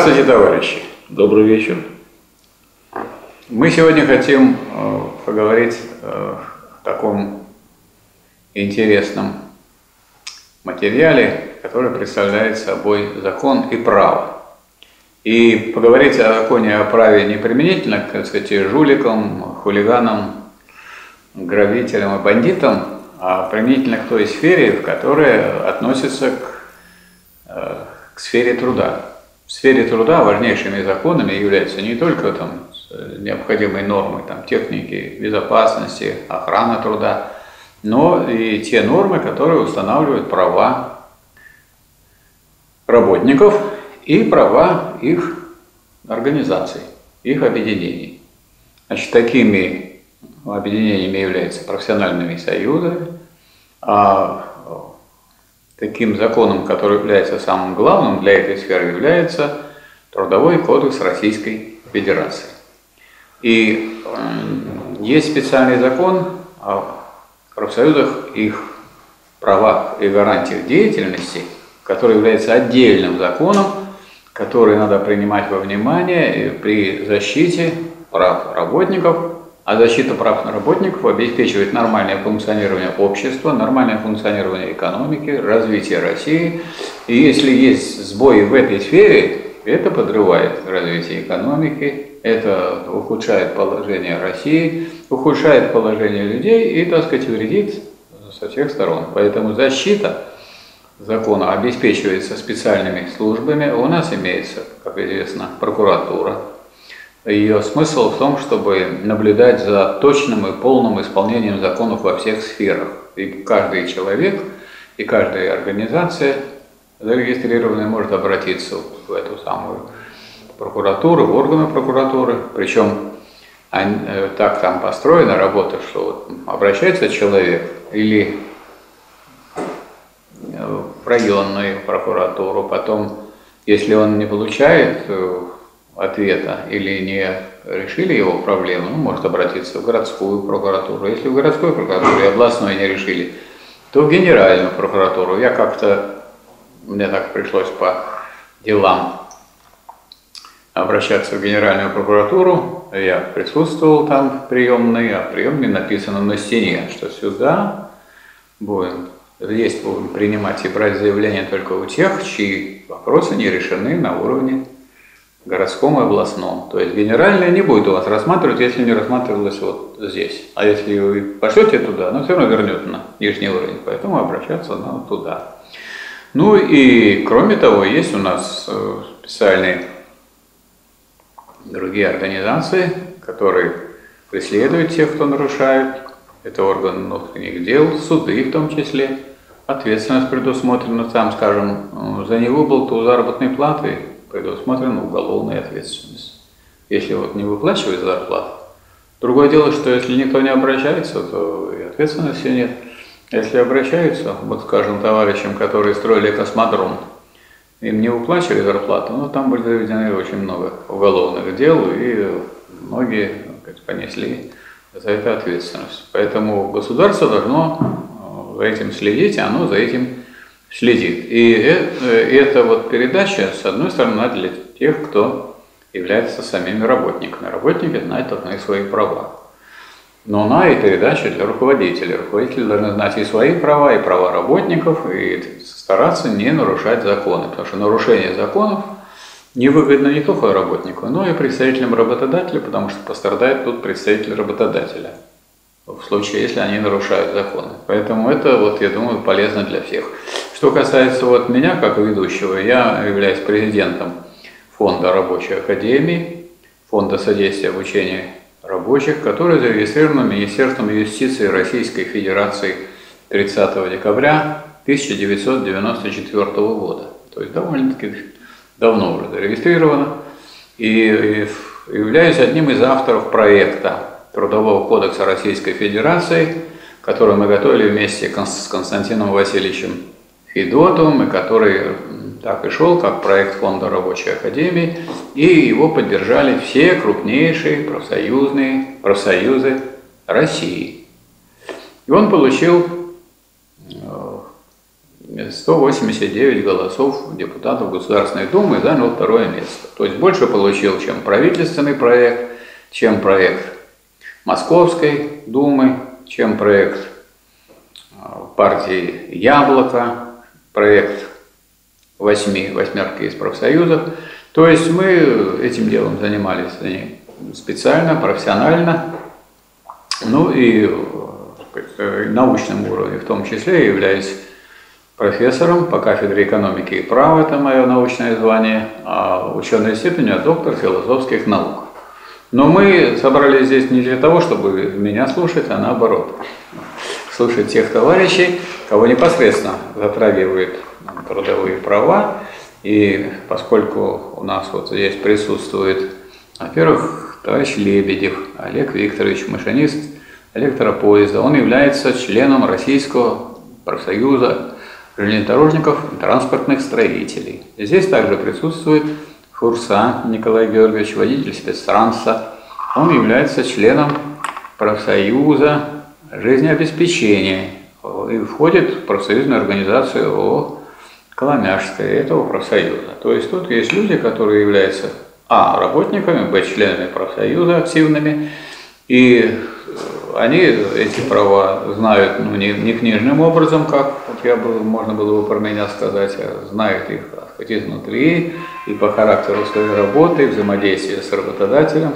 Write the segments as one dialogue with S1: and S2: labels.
S1: Здравствуйте, товарищи!
S2: Добрый вечер.
S1: Мы сегодня хотим э, поговорить э, о таком интересном материале, который представляет собой закон и право. И поговорить о законе о праве не применительно, так сказать, жуликам, хулиганам, грабителям и бандитам, а применительно к той сфере, в которой относится к, э, к сфере труда. В сфере труда важнейшими законами являются не только там, необходимые нормы там, техники, безопасности, охрана труда, но и те нормы, которые устанавливают права работников и права их организаций, их объединений. Значит, такими объединениями являются профессиональными союзы, а таким законом, который является самым главным для этой сферы, является Трудовой кодекс Российской Федерации. И есть специальный закон о профсоюзах, их правах и гарантиях деятельности, который является отдельным законом, который надо принимать во внимание при защите прав работников, а защита прав работников обеспечивает нормальное функционирование общества, нормальное функционирование экономики, развитие России. И если есть сбои в этой сфере, это подрывает развитие экономики, это ухудшает положение России, ухудшает положение людей и, так сказать, вредит со всех сторон. Поэтому защита закона обеспечивается специальными службами. У нас имеется, как известно, прокуратура. Ее смысл в том, чтобы наблюдать за точным и полным исполнением законов во всех сферах. И каждый человек, и каждая организация зарегистрированная может обратиться в эту самую прокуратуры, в органы прокуратуры, причем э, так там построена работа, что обращается человек или э, в районную прокуратуру, потом, если он не получает э, ответа или не решили его проблему, он может обратиться в городскую прокуратуру. Если в городской прокуратуре областной не решили, то в генеральную прокуратуру. Я как-то, мне так пришлось по делам обращаться в Генеральную прокуратуру. Я присутствовал там в приемной, а в приемной написано на стене, что сюда будем, здесь будем принимать и брать заявления только у тех, чьи вопросы не решены на уровне городском и областном. То есть генеральная не будет у вас рассматривать, если не рассматривалась вот здесь. А если вы пошлете туда, но все равно вернет на нижний уровень, поэтому обращаться надо туда. Ну и кроме того, есть у нас э, специальные другие организации, которые преследуют тех, кто нарушает. Это органы внутренних дел, суды в том числе. Ответственность предусмотрена там, скажем, за невыплату заработной платы предусмотрена уголовная ответственность. Если вот не выплачивает зарплату. Другое дело, что если никто не обращается, то и ответственности нет. Если обращаются, вот скажем, товарищам, которые строили космодром, им не выплачивали зарплату, но там были заведены очень много уголовных дел, и многие сказать, понесли за это ответственность. Поэтому государство должно э, за этим следить, оно за этим следит. И эта вот передача, с одной стороны, для тех, кто является самими работниками. Работники знают должны свои права. Но она и передача для руководителей. Руководители должны знать и свои права, и права работников, и стараться не нарушать законы, потому что нарушение законов невыгодно не только работнику, но и представителям работодателя, потому что пострадает тут представитель работодателя в случае, если они нарушают законы. Поэтому это, вот, я думаю, полезно для всех. Что касается вот меня, как ведущего, я являюсь президентом Фонда рабочей академии, Фонда содействия обучения рабочих, который зарегистрирован Министерством юстиции Российской Федерации 30 декабря 1994 года. То есть довольно-таки давно уже зарегистрировано. И являюсь одним из авторов проекта Трудового кодекса Российской Федерации, который мы готовили вместе с Константином Васильевичем Федотовым, и который так и шел, как проект Фонда рабочей академии, и его поддержали все крупнейшие профсоюзные профсоюзы России. И он получил 189 голосов депутатов Государственной Думы занял второе место. То есть больше получил, чем правительственный проект, чем проект Московской Думы, чем проект а, партии «Яблоко», проект восьми, восьмерки из профсоюзов. То есть мы этим делом занимались специально, профессионально, ну и сказать, научном уровне в том числе, являюсь профессором по кафедре экономики и права, это мое научное звание, а ученой степенью доктор философских наук. Но мы собрались здесь не для того, чтобы меня слушать, а наоборот. Слушать тех товарищей, кого непосредственно затрагивают трудовые права. И поскольку у нас вот здесь присутствует, во-первых, товарищ Лебедев, Олег Викторович, машинист электропоезда, он является членом Российского профсоюза железнодорожников и транспортных строителей. Здесь также присутствует Фурса Николай Георгиевич, водитель спецтранса. Он является членом профсоюза жизнеобеспечения и входит в профсоюзную организацию ООО Коломяжская этого профсоюза. То есть тут есть люди, которые являются а. работниками, б. членами профсоюза активными, и они эти права знают ну, не, не книжным образом, как вот я был, можно было бы про меня сказать, а знают их хоть изнутри и по характеру своей работы, и взаимодействия с работодателем.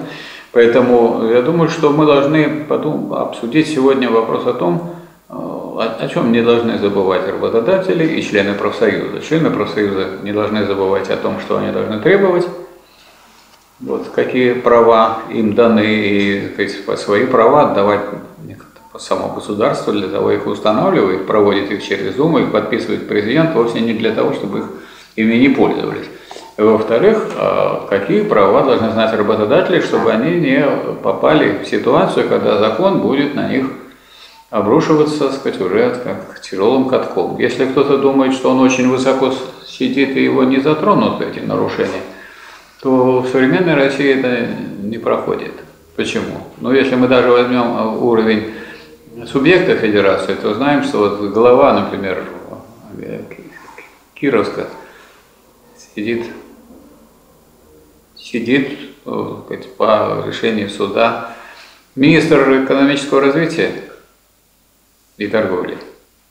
S1: Поэтому я думаю, что мы должны подум- обсудить сегодня вопрос о том, о, о чем не должны забывать работодатели и члены профсоюза. Члены профсоюза не должны забывать о том, что они должны требовать, вот, какие права им даны, и сказать, свои права отдавать само государство, для того их устанавливает, проводит их через Думу, их подписывает президент, вовсе не для того, чтобы их ими не пользовались. Во-вторых, а, какие права должны знать работодатели, чтобы они не попали в ситуацию, когда закон будет на них обрушиваться, так сказать, уже как тяжелым катком. Если кто-то думает, что он очень высоко сидит и его не затронут эти нарушения, то в современной России это не проходит. Почему? Ну, если мы даже возьмем уровень субъекта федерации, то знаем, что вот глава, например, Кировска сидит, сидит сказать, по решению суда министр экономического развития и торговли.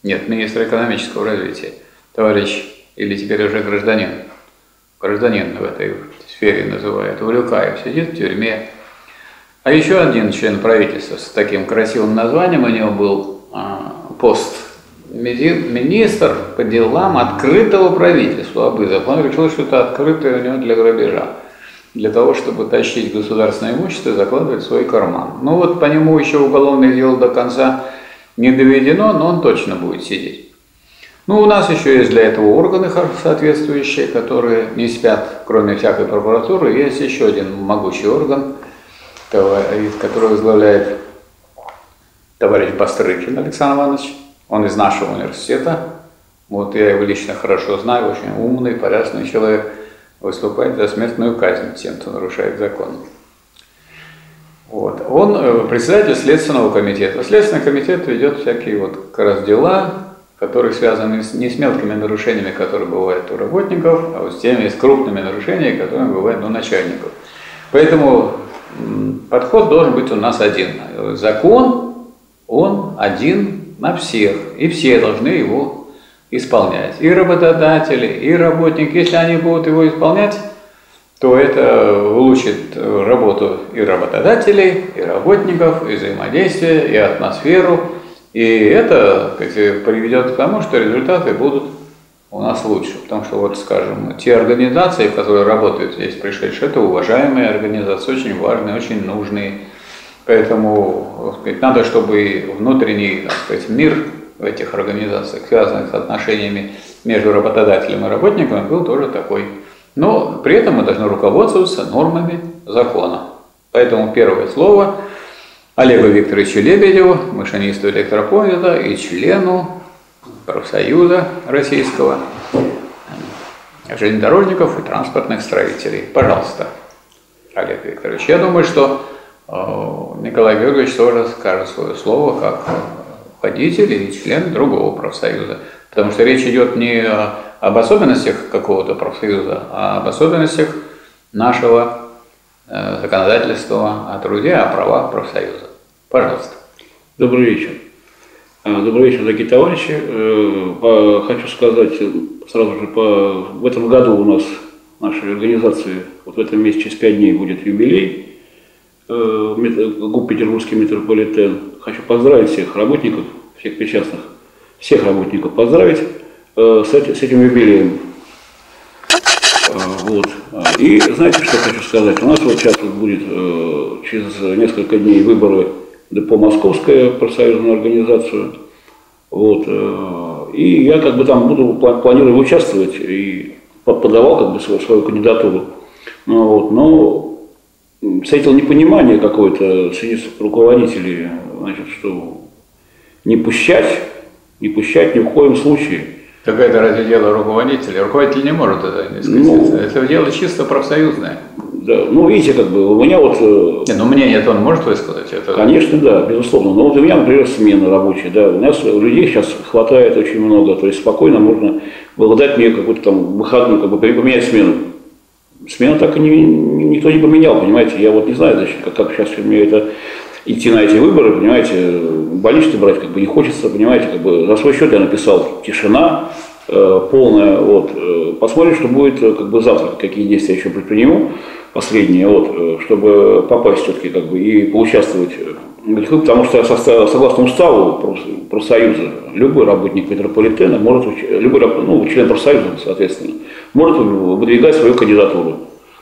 S1: Нет, министр экономического развития, товарищ или теперь уже гражданин, гражданин в этой сфере называют, Улюкаев сидит в тюрьме. А еще один член правительства с таким красивым названием у него был а, пост министр по делам открытого правительства Абызов. Он решил, что это открытое у него для грабежа, для того, чтобы тащить государственное имущество и закладывать в свой карман. Ну вот по нему еще уголовное дело до конца не доведено, но он точно будет сидеть. Ну, у нас еще есть для этого органы соответствующие, которые не спят, кроме всякой прокуратуры. Есть еще один могучий орган, который возглавляет товарищ Бастрыкин Александр Иванович. Он из нашего университета. Вот я его лично хорошо знаю, очень умный, порядочный человек. Выступает за смертную казнь тем, кто нарушает закон. Вот. Он э, председатель Следственного комитета. Следственный комитет ведет всякие вот как раз дела, которые связаны не с мелкими нарушениями, которые бывают у работников, а вот с теми с крупными нарушениями, которые бывают у начальников. Поэтому подход должен быть у нас один. Закон, он один на всех, и все должны его исполнять. И работодатели, и работники, если они будут его исполнять, то это улучшит работу и работодателей, и работников, и взаимодействие, и атмосферу. И это сказать, приведет к тому, что результаты будут у нас лучше. Потому что, вот, скажем, те организации, которые работают здесь пришедшие, это уважаемые организации, очень важные, очень нужные. Поэтому сказать, надо, чтобы внутренний так сказать, мир в этих организациях, связанных с отношениями между работодателем и работником, был тоже такой но при этом мы должны руководствоваться нормами закона. Поэтому первое слово Олегу Викторовичу Лебедеву, машинисту электропоезда и члену профсоюза российского железнодорожников и транспортных строителей. Пожалуйста, Олег Викторович. Я думаю, что э, Николай Георгиевич тоже скажет свое слово как водитель и член другого профсоюза. Потому что речь идет не об особенностях какого-то профсоюза, а об особенностях нашего э, законодательства о труде, о правах профсоюза. Пожалуйста.
S2: Добрый вечер. А, добрый вечер, дорогие товарищи. Э, хочу сказать сразу же, по... в этом году у нас нашей организации, вот в этом месяце через пять дней будет юбилей, э, ГУП «Петербургский метрополитен». Хочу поздравить всех работников, всех причастных, всех работников поздравить э, с, с этим юбилеем. Вот. И знаете, что хочу сказать? У нас вот сейчас вот будет через несколько дней выборы депо Московская профсоюзную организацию. Вот. Э, и я как бы там буду, планирую участвовать и подавал как бы свою, свою кандидатуру. Ну, вот, но встретил непонимание какое-то среди руководителей, значит, что не пущать, не пущать ни в коем случае.
S1: Так это разве дело руководителя? Руководитель не может это не сказать. Ну, это дело чисто профсоюзное.
S2: Да, ну, видите, как бы у меня вот... Э,
S1: не, ну мнение он может высказать? Это...
S2: Конечно, да, безусловно. Но вот у меня, например, смена рабочая, да, у нас людей сейчас хватает очень много, то есть спокойно можно было дать мне какую-то там выходную, как бы поменять смену. Смену так и не, никто не поменял, понимаете, я вот не знаю, значит, как, как сейчас мне это идти на эти выборы, понимаете, больничный брать как бы не хочется, понимаете, как бы за свой счет я написал тишина, э, полная, вот, э, посмотрим, что будет э, как бы завтра, какие действия еще предприму последние, вот, э, чтобы попасть все-таки как бы и поучаствовать потому что согласно уставу профсоюза, любой работник метрополитена может, любой ну, член профсоюза, соответственно, может выдвигать свою кандидатуру.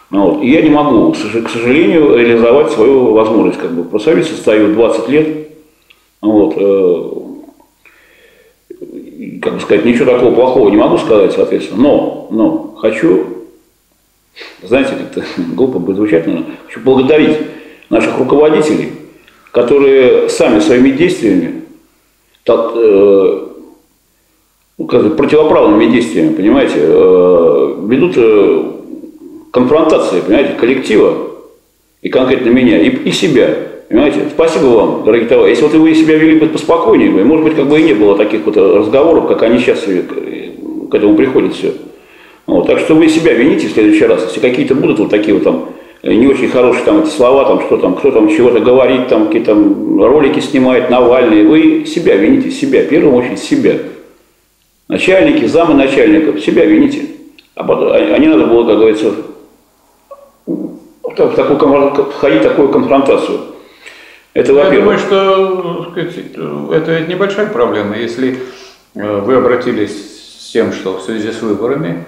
S2: Ну вот. И я не могу, к сожалению, реализовать свою возможность. Как бы. Профсоюз состою 20 лет. Вот. Э, как бы сказать, ничего такого плохого не могу сказать, соответственно. Но, но хочу знаете, как-то глупо будет звучать, но хочу благодарить наших руководителей, которые сами своими действиями, так, ну, противоправными действиями, понимаете, э, ведут э, конфронтации, понимаете, коллектива и конкретно меня, и, и себя. Понимаете? Спасибо вам, дорогие товарищи. Если вот вы себя вели бы поспокойнее, может быть, как бы и не было таких вот разговоров, как они сейчас к этому приходят все. Вот, так что вы себя вините в следующий раз. Если какие-то будут вот такие вот там э, не очень хорошие там эти слова, там, что там, кто там чего-то говорит, там какие-то ролики снимает, Навальный, вы себя вините, себя, в первую очередь себя. Начальники, замы начальников, себя вините. А, потом, а, а не надо было, как говорится, в такую, входить в такую конфронтацию.
S1: Это, Я думаю, что сказать, это небольшая проблема. Если э, вы обратились с тем, что в связи с выборами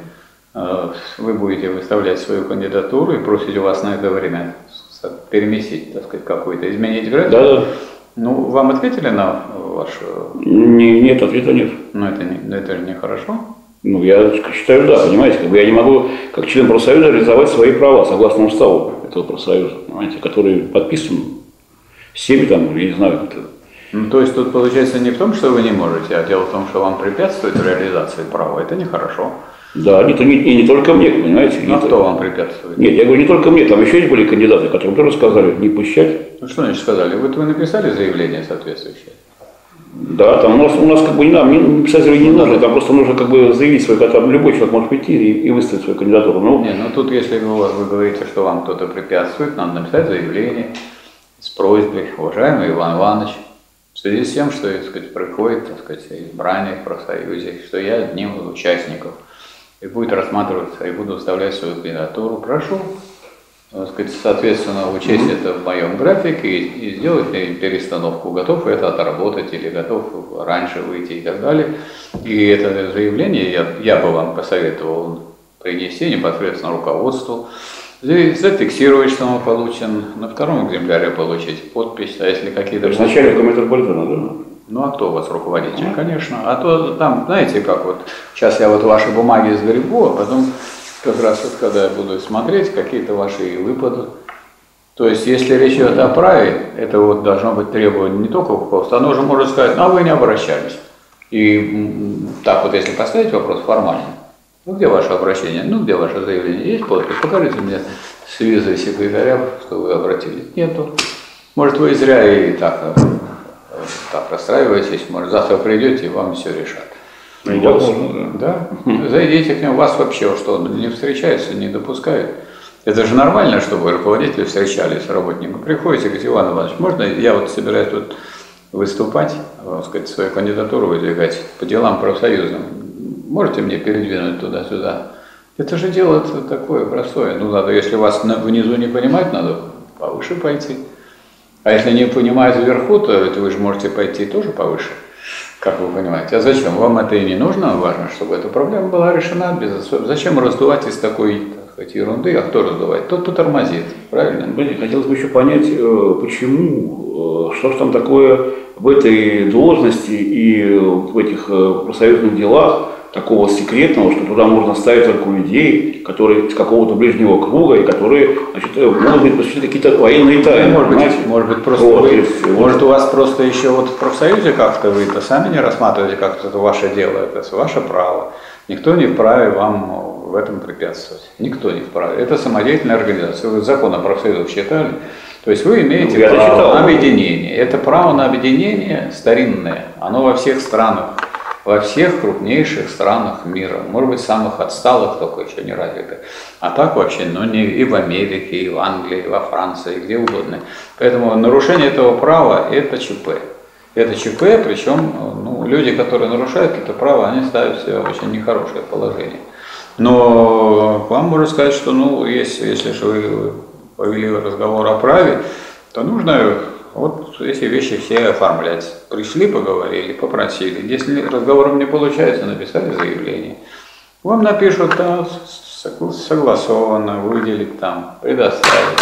S1: Э, вы будете выставлять свою кандидатуру и просить у вас на это время переместить, так сказать, какой-то, изменить график.
S2: Да, да.
S1: Ну, вам ответили на ваш...
S2: Не, нет, ответа нет.
S1: Ну, это, не, это же нехорошо.
S2: Ну, я считаю, да, понимаете, как бы я не могу, как член профсоюза, реализовать свои права согласно уставу этого профсоюза, понимаете, который подписан всеми там, я не знаю, это.
S1: Ну, то есть тут получается не в том, что вы не можете, а дело в том, что вам препятствует реализации права. Это нехорошо.
S2: Да, не, не, и не только мне, понимаете.
S1: Ну, а кто вам препятствует?
S2: Нет, я говорю, не только мне, там еще есть были кандидаты, которым тоже сказали не пущать.
S1: Ну, что значит сказали? Вы, вы написали заявление соответствующее?
S2: Да, там у нас, у нас как бы не нам, не, писать заявление не нужно, там просто нужно как бы заявить свой, там любой человек может прийти и, и выставить свою кандидатуру.
S1: Ну, не, ну тут если вы, вы говорите, что вам кто-то препятствует, надо написать заявление с просьбой, уважаемый Иван Иванович, в связи с тем, что, так сказать, происходит, так сказать, избрание в профсоюзе, что я одним из участников – и будет рассматриваться, и буду выставлять свою кандидатуру. Прошу, сказать, соответственно, учесть это в моем графике и, и сделать перестановку, готов это отработать или готов раньше выйти и так далее. И это заявление я, я бы вам посоветовал принести непосредственно руководству, зафиксировать, что мы получен, на втором экземпляре получить подпись, а если какие-то...
S2: Начальником метрополитена, да?
S1: Ну а кто у вас руководитель? Ну. Конечно. А то там, знаете, как вот, сейчас я вот ваши бумаги сгребу, а потом как раз вот когда я буду смотреть, какие-то ваши выпады. То есть, если речь идет о праве, это вот должно быть требование не только руководства, оно уже может сказать, ну а вы не обращались. И так вот, если поставить вопрос формально, ну где ваше обращение, ну где ваше заявление, есть подпись, покажите мне с визой секретаря, что вы обратились. Нету. Может, вы зря и так так расстраивайтесь, может завтра придете и вам все решат. Ну, да. да. Зайдите к нему, вас вообще что, не встречаются, не допускают. Это же нормально, чтобы руководители встречались с работником. Приходите, говорите, Иван Иванович, можно я вот собираюсь тут выступать, так сказать, свою кандидатуру выдвигать по делам профсоюзным. Можете мне передвинуть туда-сюда? Это же дело такое простое. Ну, надо, если вас внизу не понимать, надо повыше пойти. А если не понимают вверху, то вы же можете пойти тоже повыше, как вы понимаете. А зачем? Вам это и не нужно, важно, чтобы эта проблема была решена. Без... Зачем раздувать из такой так сказать, ерунды, а кто раздувает? Тот, кто тормозит, правильно?
S2: Блин, хотелось бы еще понять, э, почему, э, что же там такое в этой должности и в этих э, профсоюзных делах, такого секретного, что туда можно ставить только людей, которые из какого-то ближнего круга, и которые, значит, э, может быть, посвящены какие-то военные тайны.
S1: Может быть, может быть, просто вот, вы, есть, может, у вас просто еще вот в профсоюзе как-то вы это сами не рассматриваете, как это ваше дело, это ваше право. Никто не вправе вам в этом препятствовать. Никто не вправе. Это самодеятельная организация. Вы закон о профсоюзах читали? То есть вы имеете ну, право на объединение. Это право на объединение старинное. Оно во всех странах во всех крупнейших странах мира, может быть, самых отсталых только еще не развитых. А так вообще, ну, не и в Америке, и в Англии, и во Франции, и где угодно. Поэтому нарушение этого права – это ЧП. Это ЧП, причем ну, люди, которые нарушают это право, они ставят себя в очень нехорошее положение. Но вам можно сказать, что ну, если, если же вы повели разговор о праве, то нужно вот эти вещи все оформлять. Пришли, поговорили, попросили. Если разговором не получается, написали заявление. Вам напишут, да, согласованно, выделить там, предоставить.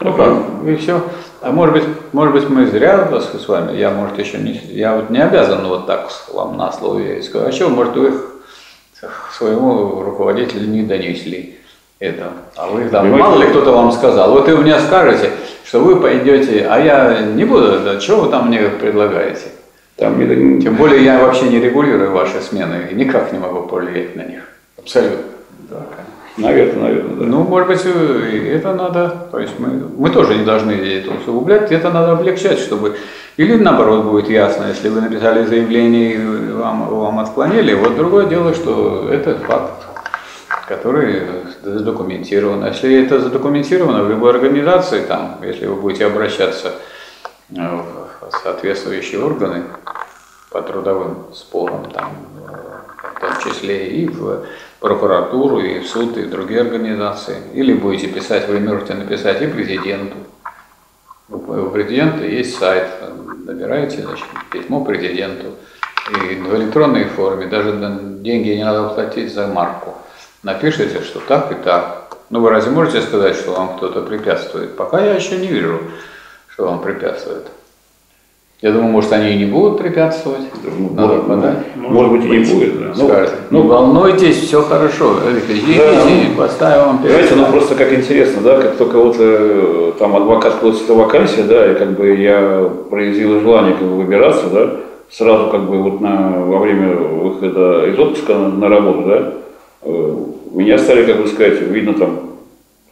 S1: Ну как, и все. А может быть, может быть, мы зря с вами, я, может, еще не, я вот не обязан вот так вам на слове. Сказать, а что, может, вы их своему руководителю не донесли это. А вы там, мало ли кто-то вам сказал, вот вы мне скажете, что вы пойдете, а я не буду, да, что вы там мне предлагаете? Там, Тем более я вообще не регулирую ваши смены и никак не могу повлиять на них. Абсолютно.
S2: Да. Наверное, наверное, да.
S1: Ну, может быть, это надо, то есть мы, мы тоже не должны это усугублять, это надо облегчать, чтобы, или наоборот будет ясно, если вы написали заявление и вам, вам отклонили, вот другое дело, что это факт, который задокументирован. А если это задокументировано в любой организации, там, если вы будете обращаться э, в соответствующие органы по трудовым спорам, там, в том числе и в прокуратуру, и в суд, и в другие организации, или будете писать, вы можете написать и президенту. У президента есть сайт, набираете значит, письмо президенту, и в электронной форме, даже деньги не надо платить за марку напишите, что так и так. Ну, вы разве можете сказать, что вам кто-то препятствует? Пока я еще не вижу, что вам препятствует. Я думаю, может, они и не будут препятствовать.
S2: Ну, Надо может, подать. Может быть, и не будет. Да.
S1: Скажет, ну, не волнуйтесь, все хорошо. Ждите, да, ну, поставим вам
S2: Понимаете, ну просто как интересно, да, как только вот э, там адвокат получит вакансия, да, и как бы я проявил желание как бы выбираться, да, сразу как бы вот на, во время выхода из отпуска на, на работу, да, меня стали, как бы сказать, видно там,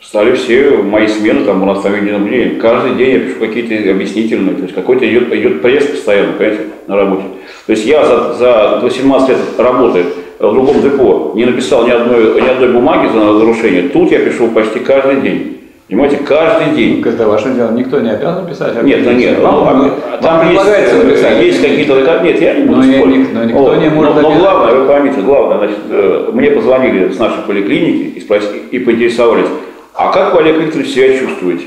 S2: стали все мои смены, там у нас там единое каждый день я пишу какие-то объяснительные, то есть какой-то идет, идет пресс постоянно, понимаете, на работе. То есть я за, за 18 лет работы в другом депо не написал ни одной, ни одной бумаги за нарушение, тут я пишу почти каждый день. Понимаете, каждый день.
S1: Ну, это ваше дело, никто не обязан писать.
S2: Нет, ну нет, вам, ну, вам, там есть, написать. есть какие-то, нет, я не буду но спорить.
S1: Но, никто О, не может
S2: но, но главное, вы поймите, главное, значит, э, мне позвонили с нашей поликлиники и, спросили, и поинтересовались, а как вы, Олег Викторович, себя чувствуете?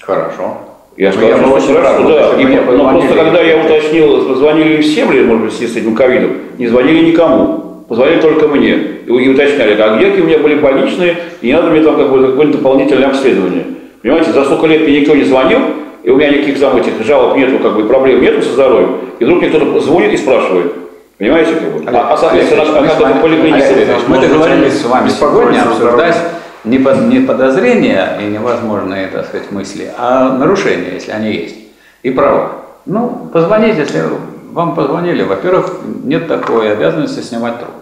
S1: Хорошо.
S2: Я сказал, что очень хорошо, да. И, но просто когда я уточнил, позвонили ли всем, ли, может быть, с этим ковидом, не звонили никому позвонили только мне. И уточняли, а где у меня были больничные, и не надо мне там какое-то дополнительное обследование. Понимаете, за столько лет мне никто не звонил, и у меня никаких там этих жалоб нету, как бы проблем нету со здоровьем, и вдруг мне кто-то звонит и спрашивает. Понимаете, как бы? А, а соответственно, а как это поликлиника?
S1: Мы договорились с вами сегодня обсуждать не, под, не подозрения и невозможные, так сказать, мысли, а нарушения, если они есть, и права. Ну, позвоните, если вам позвонили, во-первых, нет такой обязанности снимать трубку.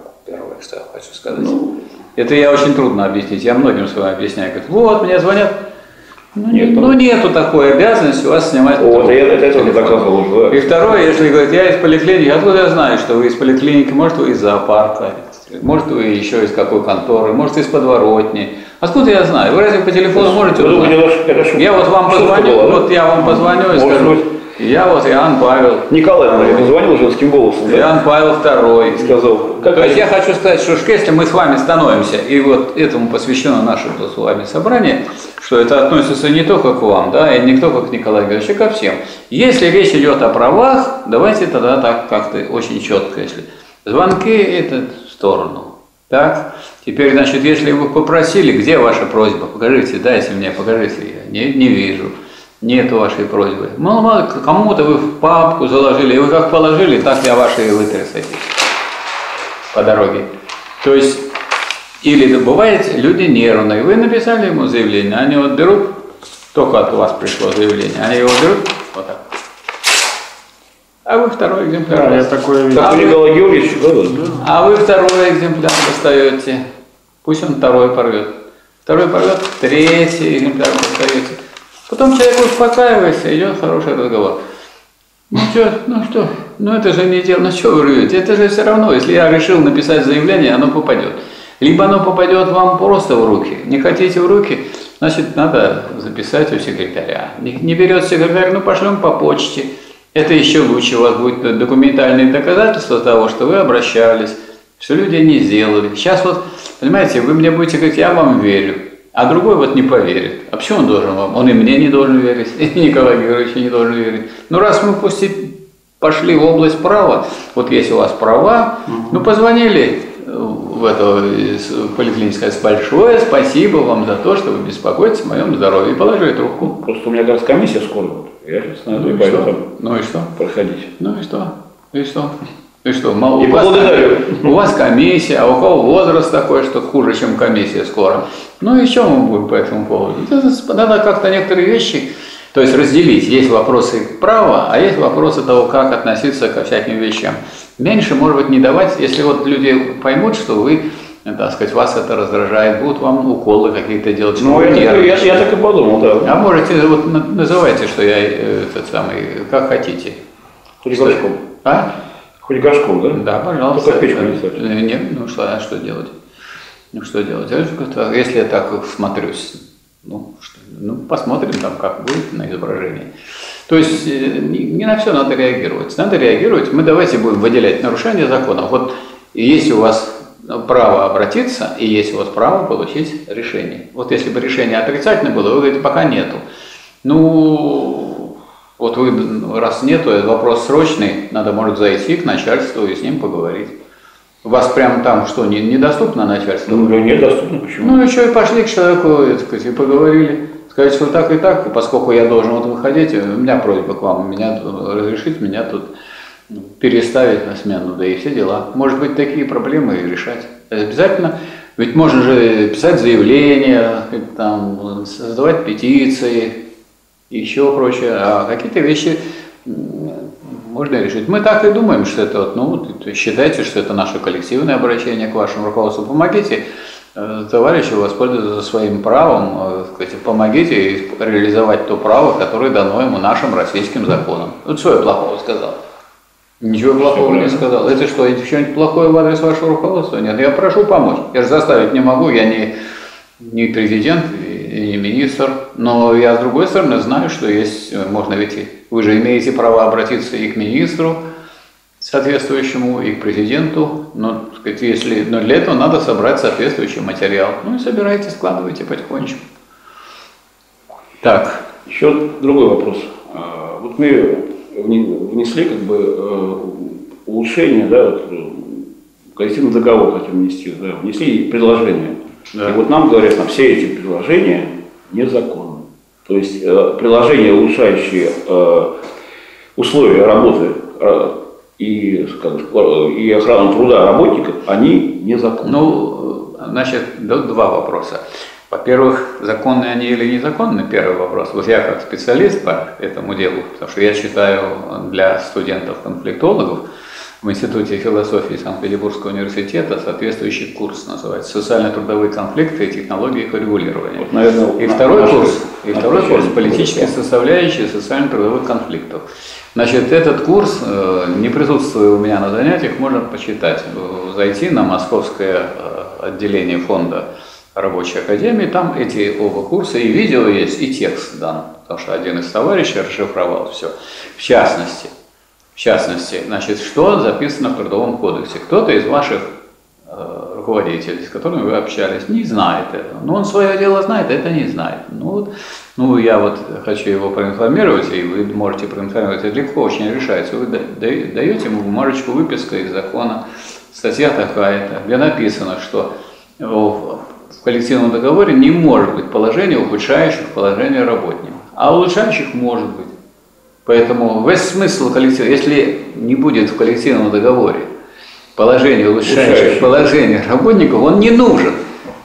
S1: Первое, что хочу сказать. Ну, это я очень трудно объяснить. Я многим с вами объясняю. Говорят, вот, мне звонят. Ну, Нет, ну нету такой обязанности у вас снимать
S2: Вот, это, это, это доказывал.
S1: Да. И второе, если говорить, я из поликлиники, откуда я знаю, что вы из поликлиники, может вы из зоопарка, может вы еще из какой конторы, может из подворотни. Откуда я знаю? Вы разве по телефону можете узнать? Я вот вам позвоню, вот я вам позвоню и скажу, я вот Иоанн Павел.
S2: Николай мне позвонил женским голосом.
S1: Да? Иоанн Павел II.
S2: Сказал.
S1: Как То есть я хочу сказать, что если мы с вами становимся, и вот этому посвящено наше с вами собрание, что это относится не только к вам, да, и не только к Николаю Георгиевичу, а ко всем. Если речь идет о правах, давайте тогда так как-то очень четко, если звонки это в сторону. Так, теперь, значит, если вы попросили, где ваша просьба, покажите, дайте мне, покажите, я не, не вижу. Нет вашей просьбы. Мало, мало кому-то вы в папку заложили, и вы как положили, так я ваши и вытрясайте по дороге. То есть, или бывает, люди нервные, вы написали ему заявление, они вот берут, только от вас пришло заявление, они его берут, вот так. А вы второй экземпляр.
S2: Да, я такое видел. А, вы, Георгиевич,
S1: а вы второй экземпляр достаете. Пусть он второй порвет. Второй порвет, третий экземпляр достаете. Потом человек успокаивается, идет хороший разговор. Ну что, ну что, ну это же не дело, ну что вы рвете? Это же все равно, если я решил написать заявление, оно попадет. Либо оно попадет вам просто в руки. Не хотите в руки, значит, надо записать у секретаря. Не, не берет секретарь, ну пошлем по почте. Это еще лучше, у вас будет документальные доказательства того, что вы обращались, что люди не сделали. Сейчас вот, понимаете, вы мне будете говорить, я вам верю. А другой вот не поверит. А почему он должен вам? Он и мне не должен верить, и Николай Георгиевич не должен верить. Ну раз мы пусть пошли в область права, вот есть у вас права, ну позвонили в эту поликлиническое большое спасибо вам за то, что вы беспокоитесь о моем здоровье. И положили трубку.
S2: Просто у меня как раз комиссия скоро. Я сейчас надо ну и пойду там
S1: ну и что?
S2: проходить.
S1: Ну и что? И что? И что,
S2: и у, вас,
S1: у вас комиссия, а у кого возраст такой, что хуже, чем комиссия скоро. Ну и что мы будем по этому поводу? Надо как-то некоторые вещи, то есть разделить. Есть вопросы права, а есть вопросы того, как относиться ко всяким вещам. Меньше, может быть, не давать, если вот люди поймут, что вы так сказать, вас это раздражает, будут вам уколы какие-то делать.
S2: Ну, я, я, я так и подумал, да.
S1: А можете, вот называйте, что я э, этот самый, как хотите.
S2: Хулиганском.
S1: А?
S2: Хулиганском, да?
S1: Да, пожалуйста.
S2: Только печку не.
S1: Э, нет, ну что, а что делать? Ну что делать? Если я так смотрюсь, ну, что, ну посмотрим там, как будет на изображении. То есть э, не, на все надо реагировать. Надо реагировать. Мы давайте будем выделять нарушения закона. Вот если у вас право обратиться и есть у вас право получить решение. Вот если бы решение отрицательное было, вы говорите, пока нету. Ну, вот вы, раз нету, вопрос срочный, надо, может, зайти к начальству и с ним поговорить. Вас прямо там что, не, недоступно начальство?
S2: Ну, недоступно, почему?
S1: Ну, еще и пошли к человеку, так сказать, и поговорили. Сказать, что так и так, поскольку я должен вот выходить, у меня просьба к вам, меня разрешить меня тут переставить на смену, да и все дела. Может быть, такие проблемы и решать. Обязательно, ведь можно же писать заявления, там, создавать петиции, еще прочее, а какие-то вещи можно решить. Мы так и думаем, что это вот, ну, считайте, что это наше коллективное обращение к вашему руководству. Помогите э, товарищу воспользоваться своим правом, э, помогите реализовать то право, которое дано ему нашим российским законом. Вот что я плохого сказал? Ничего плохого не сказал. Это что, что-нибудь плохое в адрес вашего руководства? Нет, я прошу помочь. Я же заставить не могу, я не, не президент и министр. Но я, с другой стороны, знаю, что есть, можно ведь, вы же имеете право обратиться и к министру соответствующему, и к президенту. Но, сказать, если, но для этого надо собрать соответствующий материал. Ну и собирайте, складывайте потихонечку. Так.
S2: Еще другой вопрос. А, вот мы внесли как бы э, улучшение, да, вот, э, коллективный договор хотим внести, да, внесли предложение. Да. И вот нам говорят, что все эти предложения незаконны. То есть э, приложения, улучшающие э, условия работы э, и, как, и охрану труда работников, они незаконны.
S1: Ну, значит, два вопроса. Во-первых, законные они или незаконные, первый вопрос. Вот я как специалист по этому делу, потому что я считаю для студентов-конфликтологов в Институте философии Санкт-Петербургского университета соответствующий курс называется «Социально-трудовые конфликты и технологии их регулирования». Вот, наверное, и второй на, курс, и второй курс «Политические составляющие социально-трудовых конфликтов». Значит, этот курс, э, не присутствуя у меня на занятиях, можно почитать. Зайти на московское э, отделение фонда рабочей академии, там эти оба курса, и видео есть, и текст дан, потому что один из товарищей расшифровал все. В частности, в частности, значит, что записано в Трудовом кодексе. Кто-то из ваших э, руководителей, с которыми вы общались, не знает этого. Но он свое дело знает, а это не знает. Ну, вот, ну, я вот хочу его проинформировать, и вы можете проинформировать. Это легко очень решается. Вы даете ему бумажечку выписка из закона, статья такая-то, где написано, что в коллективном договоре не может быть положения, ухудшающих положение работника. А улучшающих может быть. Поэтому весь смысл коллектива, если не будет в коллективном договоре положение, улучшающее положение работников, он не нужен.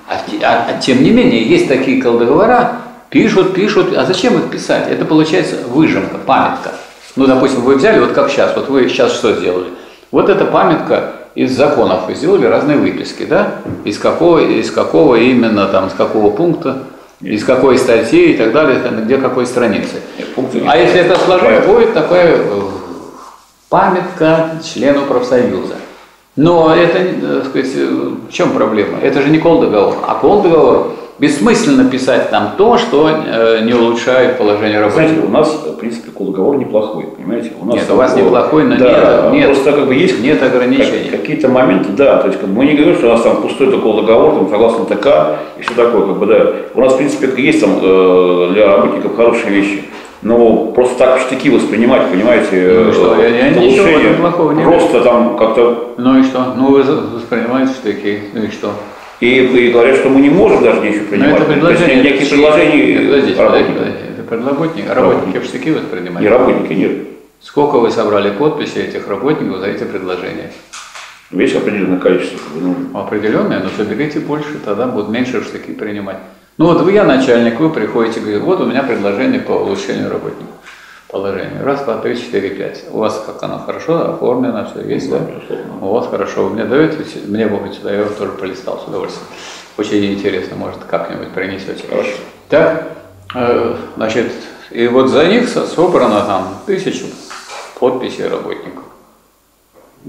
S1: А, а, а тем не менее, есть такие договора, пишут, пишут, а зачем их писать? Это получается выжимка, памятка. Ну, допустим, вы взяли, вот как сейчас, вот вы сейчас что сделали? Вот эта памятка из законов, вы сделали разные выписки, да? Из какого, из какого именно, там, с какого пункта из какой статьи и так далее, где какой страницы. А если это сложить, будет такая э, памятка члену профсоюза. Но это, э, так сказать, э, в чем проблема? Это же не кол-договор. А кол-договор бессмысленно писать там то, что э, не улучшает положение работы.
S2: Знаете, у нас, в принципе, договор неплохой, понимаете?
S1: У нас нет, у вас неплохой, но да, нет, нет,
S2: просто как бы есть
S1: нет ограничений.
S2: Какие-то моменты, да, то есть как бы, мы не говорим, что у нас там пустой такой договор, там согласно ТК и все такое, как бы, да. У нас, в принципе, есть там э, для работников хорошие вещи. Но просто так штыки воспринимать, понимаете,
S1: ну, что, я, я ничего плохого не
S2: Просто там как-то...
S1: Ну и что? Ну вы воспринимаете штыки, ну и что?
S2: И, и говорят, что мы не можем даже ничего принимать.
S1: Но это предложение.
S2: То есть, некие предложения...
S1: Подождите, подождите, подождите. Это работники, а работники в штыки воспринимают?
S2: И работники нет.
S1: Сколько вы собрали подписи этих работников за эти предложения?
S2: Весь определенное количество.
S1: Ну. Определенное, но соберите больше, тогда будут меньше штыки принимать. Ну вот вы, я начальник, вы приходите, говорите, вот у меня предложение по улучшению работников положение. Раз, два, три, четыре, пять. У вас как оно хорошо оформлено, все есть, да? У вас хорошо. Вы мне даете, мне будет сюда, я его тоже полистал с удовольствием. Очень интересно, может, как-нибудь принесете. Хорошо. Так, э, значит, и вот за них собрано там тысячу подписей работников.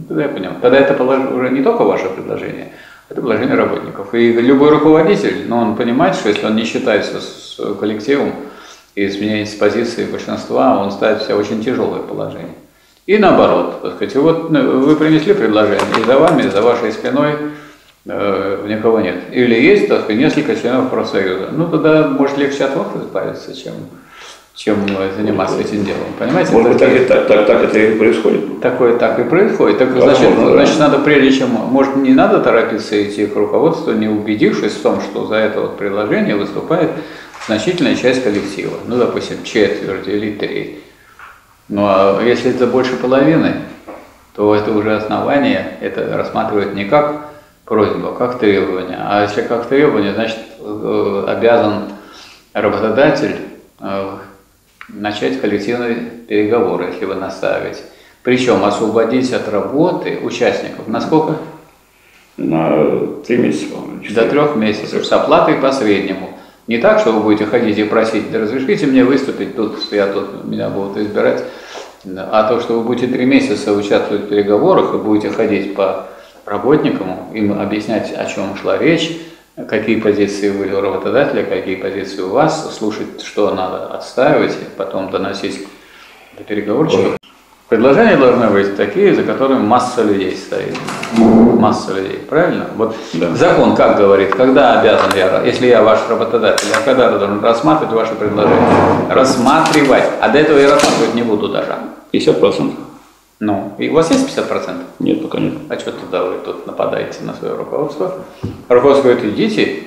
S1: Тогда я понял. Тогда это уже не только ваше предложение, это предложение работников. И любой руководитель, но он понимает, что если он не считается с коллективом, и изменение с позиции большинства, он ставит себя в очень тяжелое положение. И наоборот, так сказать, вот ну, вы принесли предложение, и за вами, за вашей спиной э, никого нет. Или есть, так сказать, несколько членов профсоюза. Ну, тогда, может, легче от вас избавиться, чем, чем заниматься этим делом. Понимаете?
S2: Может быть, так, так, так, так это и происходит.
S1: Такое так и происходит. Так, значит, да. значит, надо прежде чем, может, не надо торопиться идти к руководству, не убедившись в том, что за это вот предложение выступает значительная часть коллектива, ну, допустим, четверть или треть. Ну, а если это больше половины, то это уже основание, это рассматривают не как просьбу, а как требование. А если как требование, значит, э, обязан работодатель э, начать коллективные переговоры, если вы наставите. Причем освободить от работы участников на сколько?
S2: На три месяца.
S1: До трех месяцев с оплатой по среднему. Не так, что вы будете ходить и просить, да разрешите мне выступить тут, я тут, меня будут избирать, а то, что вы будете три месяца участвовать в переговорах и будете ходить по работникам, им объяснять, о чем шла речь, какие позиции были у работодателя, какие позиции у вас, слушать, что надо отстаивать, потом доносить до переговорщиков. Предложения должны быть такие, за которыми масса людей стоит. Масса людей, правильно? Вот да. закон как говорит, когда обязан я, если я ваш работодатель, я когда должен рассматривать ваше предложение? Рассматривать. А до этого я рассматривать не буду даже.
S2: 50%.
S1: Ну, и у вас есть 50%?
S2: Нет, пока нет.
S1: А что тогда вы тут нападаете на свое руководство? Руководство говорит, идите,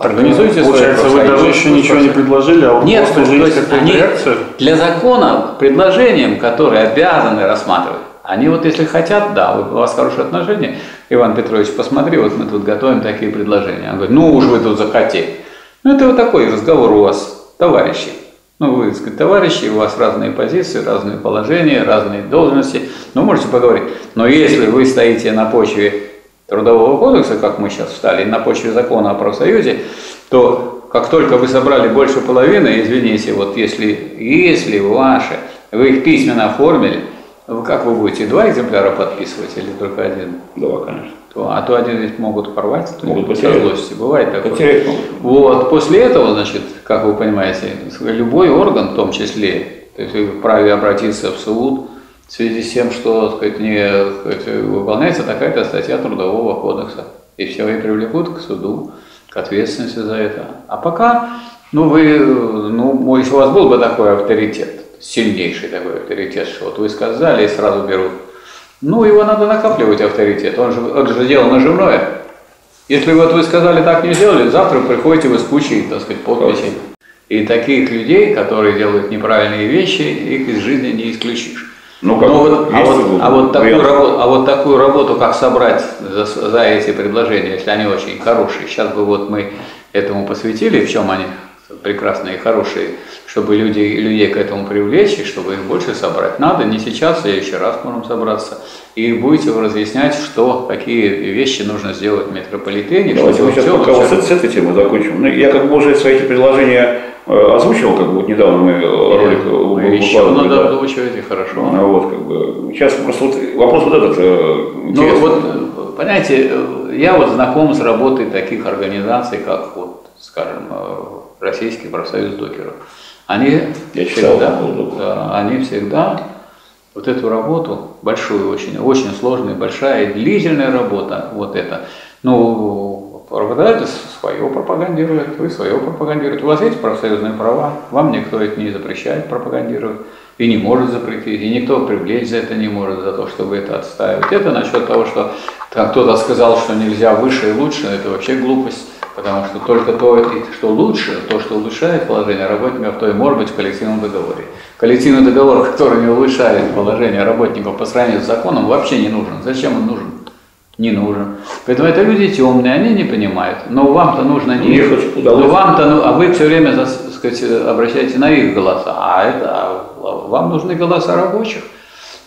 S1: Организуйте
S3: Получается, вы даже еще ничего не предложили, а вот
S1: Нет, просто уже есть какая-то реакция? Для закона предложением, которые обязаны рассматривать, они вот если хотят, да, у вас хорошие отношения, Иван Петрович, посмотри, вот мы тут готовим такие предложения. Он говорит, ну уж вы тут захотели. Ну это вот такой разговор у вас, товарищи. Ну, вы, так сказать, товарищи, у вас разные позиции, разные положения, разные должности. Ну, можете поговорить. Но если вы стоите на почве Трудового кодекса, как мы сейчас встали, на почве закона о профсоюзе, то как только вы собрали больше половины, извините, вот если, если ваши, вы их письменно оформили, как вы будете, два экземпляра подписывать или только один?
S2: Два, конечно.
S1: То, а то один ведь могут порвать, то
S2: Могут
S1: могут
S2: потерять.
S1: злости. Бывает такое.
S2: Потерять могут.
S1: Вот, после этого, значит, как вы понимаете, любой орган, в том числе, то есть вы вправе обратиться в суд в связи с тем, что, так сказать, не так сказать, выполняется такая-то статья Трудового кодекса. И все, и привлекут к суду, к ответственности за это. А пока, ну, вы, ну, если у вас был бы такой авторитет, сильнейший такой авторитет, что вот вы сказали и сразу берут, ну, его надо накапливать, авторитет, он же, это же дело наживное. Если вот вы сказали, так не сделали, завтра приходите вы с кучей, так сказать, подписей. И таких людей, которые делают неправильные вещи, их из жизни не исключишь.
S2: Ну, как
S1: Но вот, а, вот, а, вот такую работу, а вот такую работу, как собрать за, за эти предложения, если они очень хорошие, сейчас бы вот мы этому посвятили, в чем они прекрасные и хорошие, чтобы люди, людей к этому привлечь, и чтобы их больше собрать. Надо не сейчас, а еще раз можем собраться. И будете вы разъяснять, что, какие вещи нужно сделать в метрополитене.
S2: Давайте мы сейчас пока вот с, с этой темы закончим. Ну, я как бы уже свои эти предложения озвучивал, как бы вот недавно мы э, ролик э, вы-
S1: еще надо
S2: да.
S1: озвучивать, и хорошо.
S2: Ну, вот, как бы. Сейчас просто вот вопрос вот этот э,
S1: Ну вот, э, понимаете, э, я вот знаком с работой таких организаций, как вот, скажем, э, Российский профсоюз докеров. Они
S2: Я
S1: всегда, да, они всегда вот эту работу, большую очень, очень сложная, большая, длительная работа, вот это, ну, работодатель свое пропагандирует, вы свое пропагандируете. У вас есть профсоюзные права, вам никто это не запрещает пропагандировать и не может запретить, и никто привлечь за это не может, за то, что вы это отстаиваете. Это насчет того, что кто-то сказал, что нельзя выше и лучше, это вообще глупость, потому что только то, что лучше, то, что улучшает положение работников, то и может быть в коллективном договоре. Коллективный договор, который не улучшает положение работников по сравнению с законом, вообще не нужен. Зачем он нужен? Не нужен. Поэтому это люди темные, они не понимают. Но вам-то нужно не их. Но вам-то, ну, а вы все время, так сказать, обращаете на их голоса. А это, а вам нужны голоса рабочих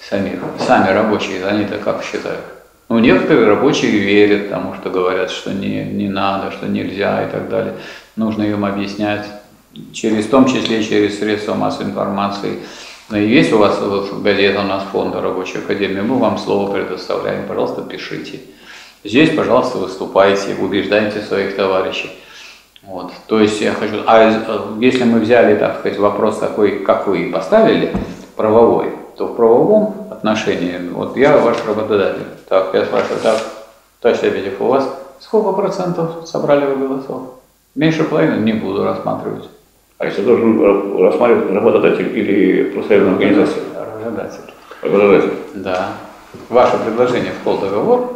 S1: самих, сами рабочие, они-то как считают. Ну, некоторые рабочие верят тому, что говорят, что не, не надо, что нельзя и так далее. Нужно им объяснять, через, в том числе через средства массовой информации. Ну, есть у вас вот, газета у нас фонда Рабочей Академии, мы вам слово предоставляем, пожалуйста, пишите. Здесь, пожалуйста, выступайте, убеждайте своих товарищей. Вот. То есть я хочу, а э, если мы взяли, так сказать, вопрос такой, как вы поставили, правовой, то в правовом отношении, вот я ваш работодатель, так, я спрашиваю, так, товарищ Лебедев, у вас сколько процентов собрали вы голосов? Меньше половины не буду рассматривать.
S2: А если должен ра- рассматривать работодатель или профсоюзная организация?
S1: Работодатель.
S2: Работодатель.
S1: Да. Ваше предложение в полдоговор,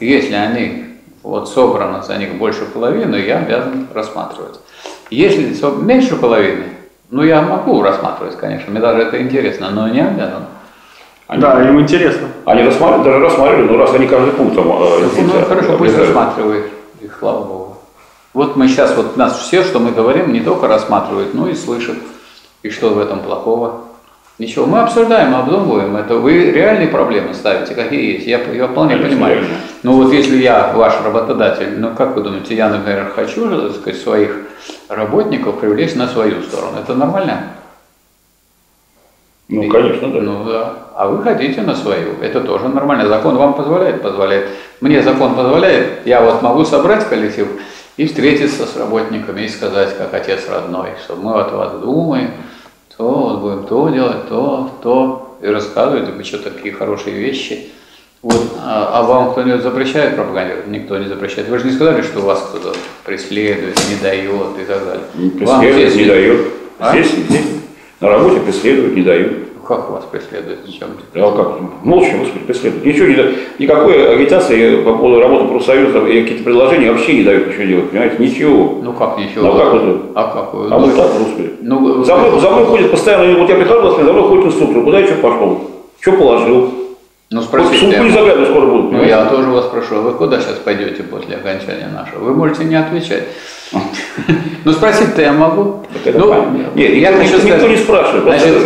S1: если они вот собрано за них больше половины, я обязан рассматривать. Если меньше половины, ну я могу рассматривать, конечно, мне даже это интересно, но не обязан.
S2: Они,
S3: Да, им интересно.
S2: они рассматривали, даже рассматривали, но раз они каждый пункт там... э,
S1: Ну, хорошо, пусть
S2: обязали.
S1: рассматривает, и слава Богу. Вот мы сейчас, вот нас все, что мы говорим, не только рассматривают, но и слышат. И что в этом плохого? Ничего, мы обсуждаем, обдумываем это. Вы реальные проблемы ставите, какие есть. Я, я вполне
S2: Конечно,
S1: понимаю.
S2: реально.
S1: Ну вот если я ваш работодатель, ну как вы думаете, я, например, хочу, так сказать, своих работников привлечь на свою сторону. Это нормально?
S2: Ну, конечно, да.
S1: Ну да. А вы хотите на свою. Это тоже нормально. Закон вам позволяет? Позволяет. Мне закон позволяет. Я вот могу собрать коллектив и встретиться с работниками и сказать, как отец родной, что мы вот о вас думаем, то вот будем то делать, то, то. И рассказывать, вы что такие хорошие вещи. Вот. А, а вам кто-нибудь запрещает пропагандировать? Никто не запрещает. Вы же не сказали, что вас кто-то преследует, не дает и так далее. Вам
S2: Преследует,
S1: здесь-
S2: не дает.
S1: А?
S2: Здесь, здесь. На работе преследуют, не дают.
S1: Как вас преследует? Чем?
S2: А как? Молча, господи, преследуют. Ничего не дают. Никакой агитации по поводу работы профсоюзов и какие-то предложения вообще не дают ничего делать, понимаете? Ничего.
S1: Ну как ничего?
S2: Ну, а как это?
S1: А как вы?
S2: А
S1: Ну,
S2: вот так, господи.
S1: Ну,
S2: За мной, за мной ходит постоянно, вот я прихожу, за мной ходит инструктор, куда я что пошел? Что положил?
S1: ну
S2: Вот
S1: спросите.
S2: не заглядывай, скоро будет.
S1: ну я тоже вас прошу, вы куда сейчас пойдете после окончания нашего? Вы можете не отвечать. Ну, спросить-то я могу.
S2: Ну, нет, я хочу сказать, никто не спрашивает. Значит,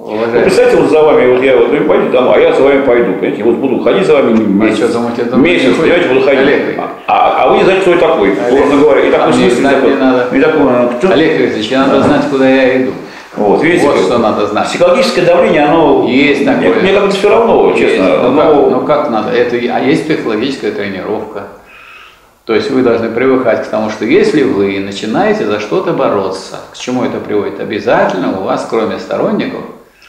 S2: Уважаемый. представьте, вот за вами, вот я вот вы пойдете а я за вами пойду, понимаете, вот буду ходить за вами месяц, а что, думаете, месяц, понимаете, буду ходить. Олег, а, а вы не знаете, кто я такой, Олег, говоря, и такой а смысл,
S1: знать
S2: такой,
S1: не надо.
S2: Не такой,
S1: Олег Ильич, надо знать, куда я иду.
S2: Вот, видите,
S1: вот что надо знать.
S2: Психологическое давление, оно...
S1: Есть такое.
S2: Мне, мне как-то все равно, есть. честно.
S1: Ну, но... как, ну как надо? Это, а есть психологическая тренировка. То есть вы должны привыкать к тому, что если вы начинаете за что-то бороться, к чему это приводит, обязательно у вас, кроме сторонников,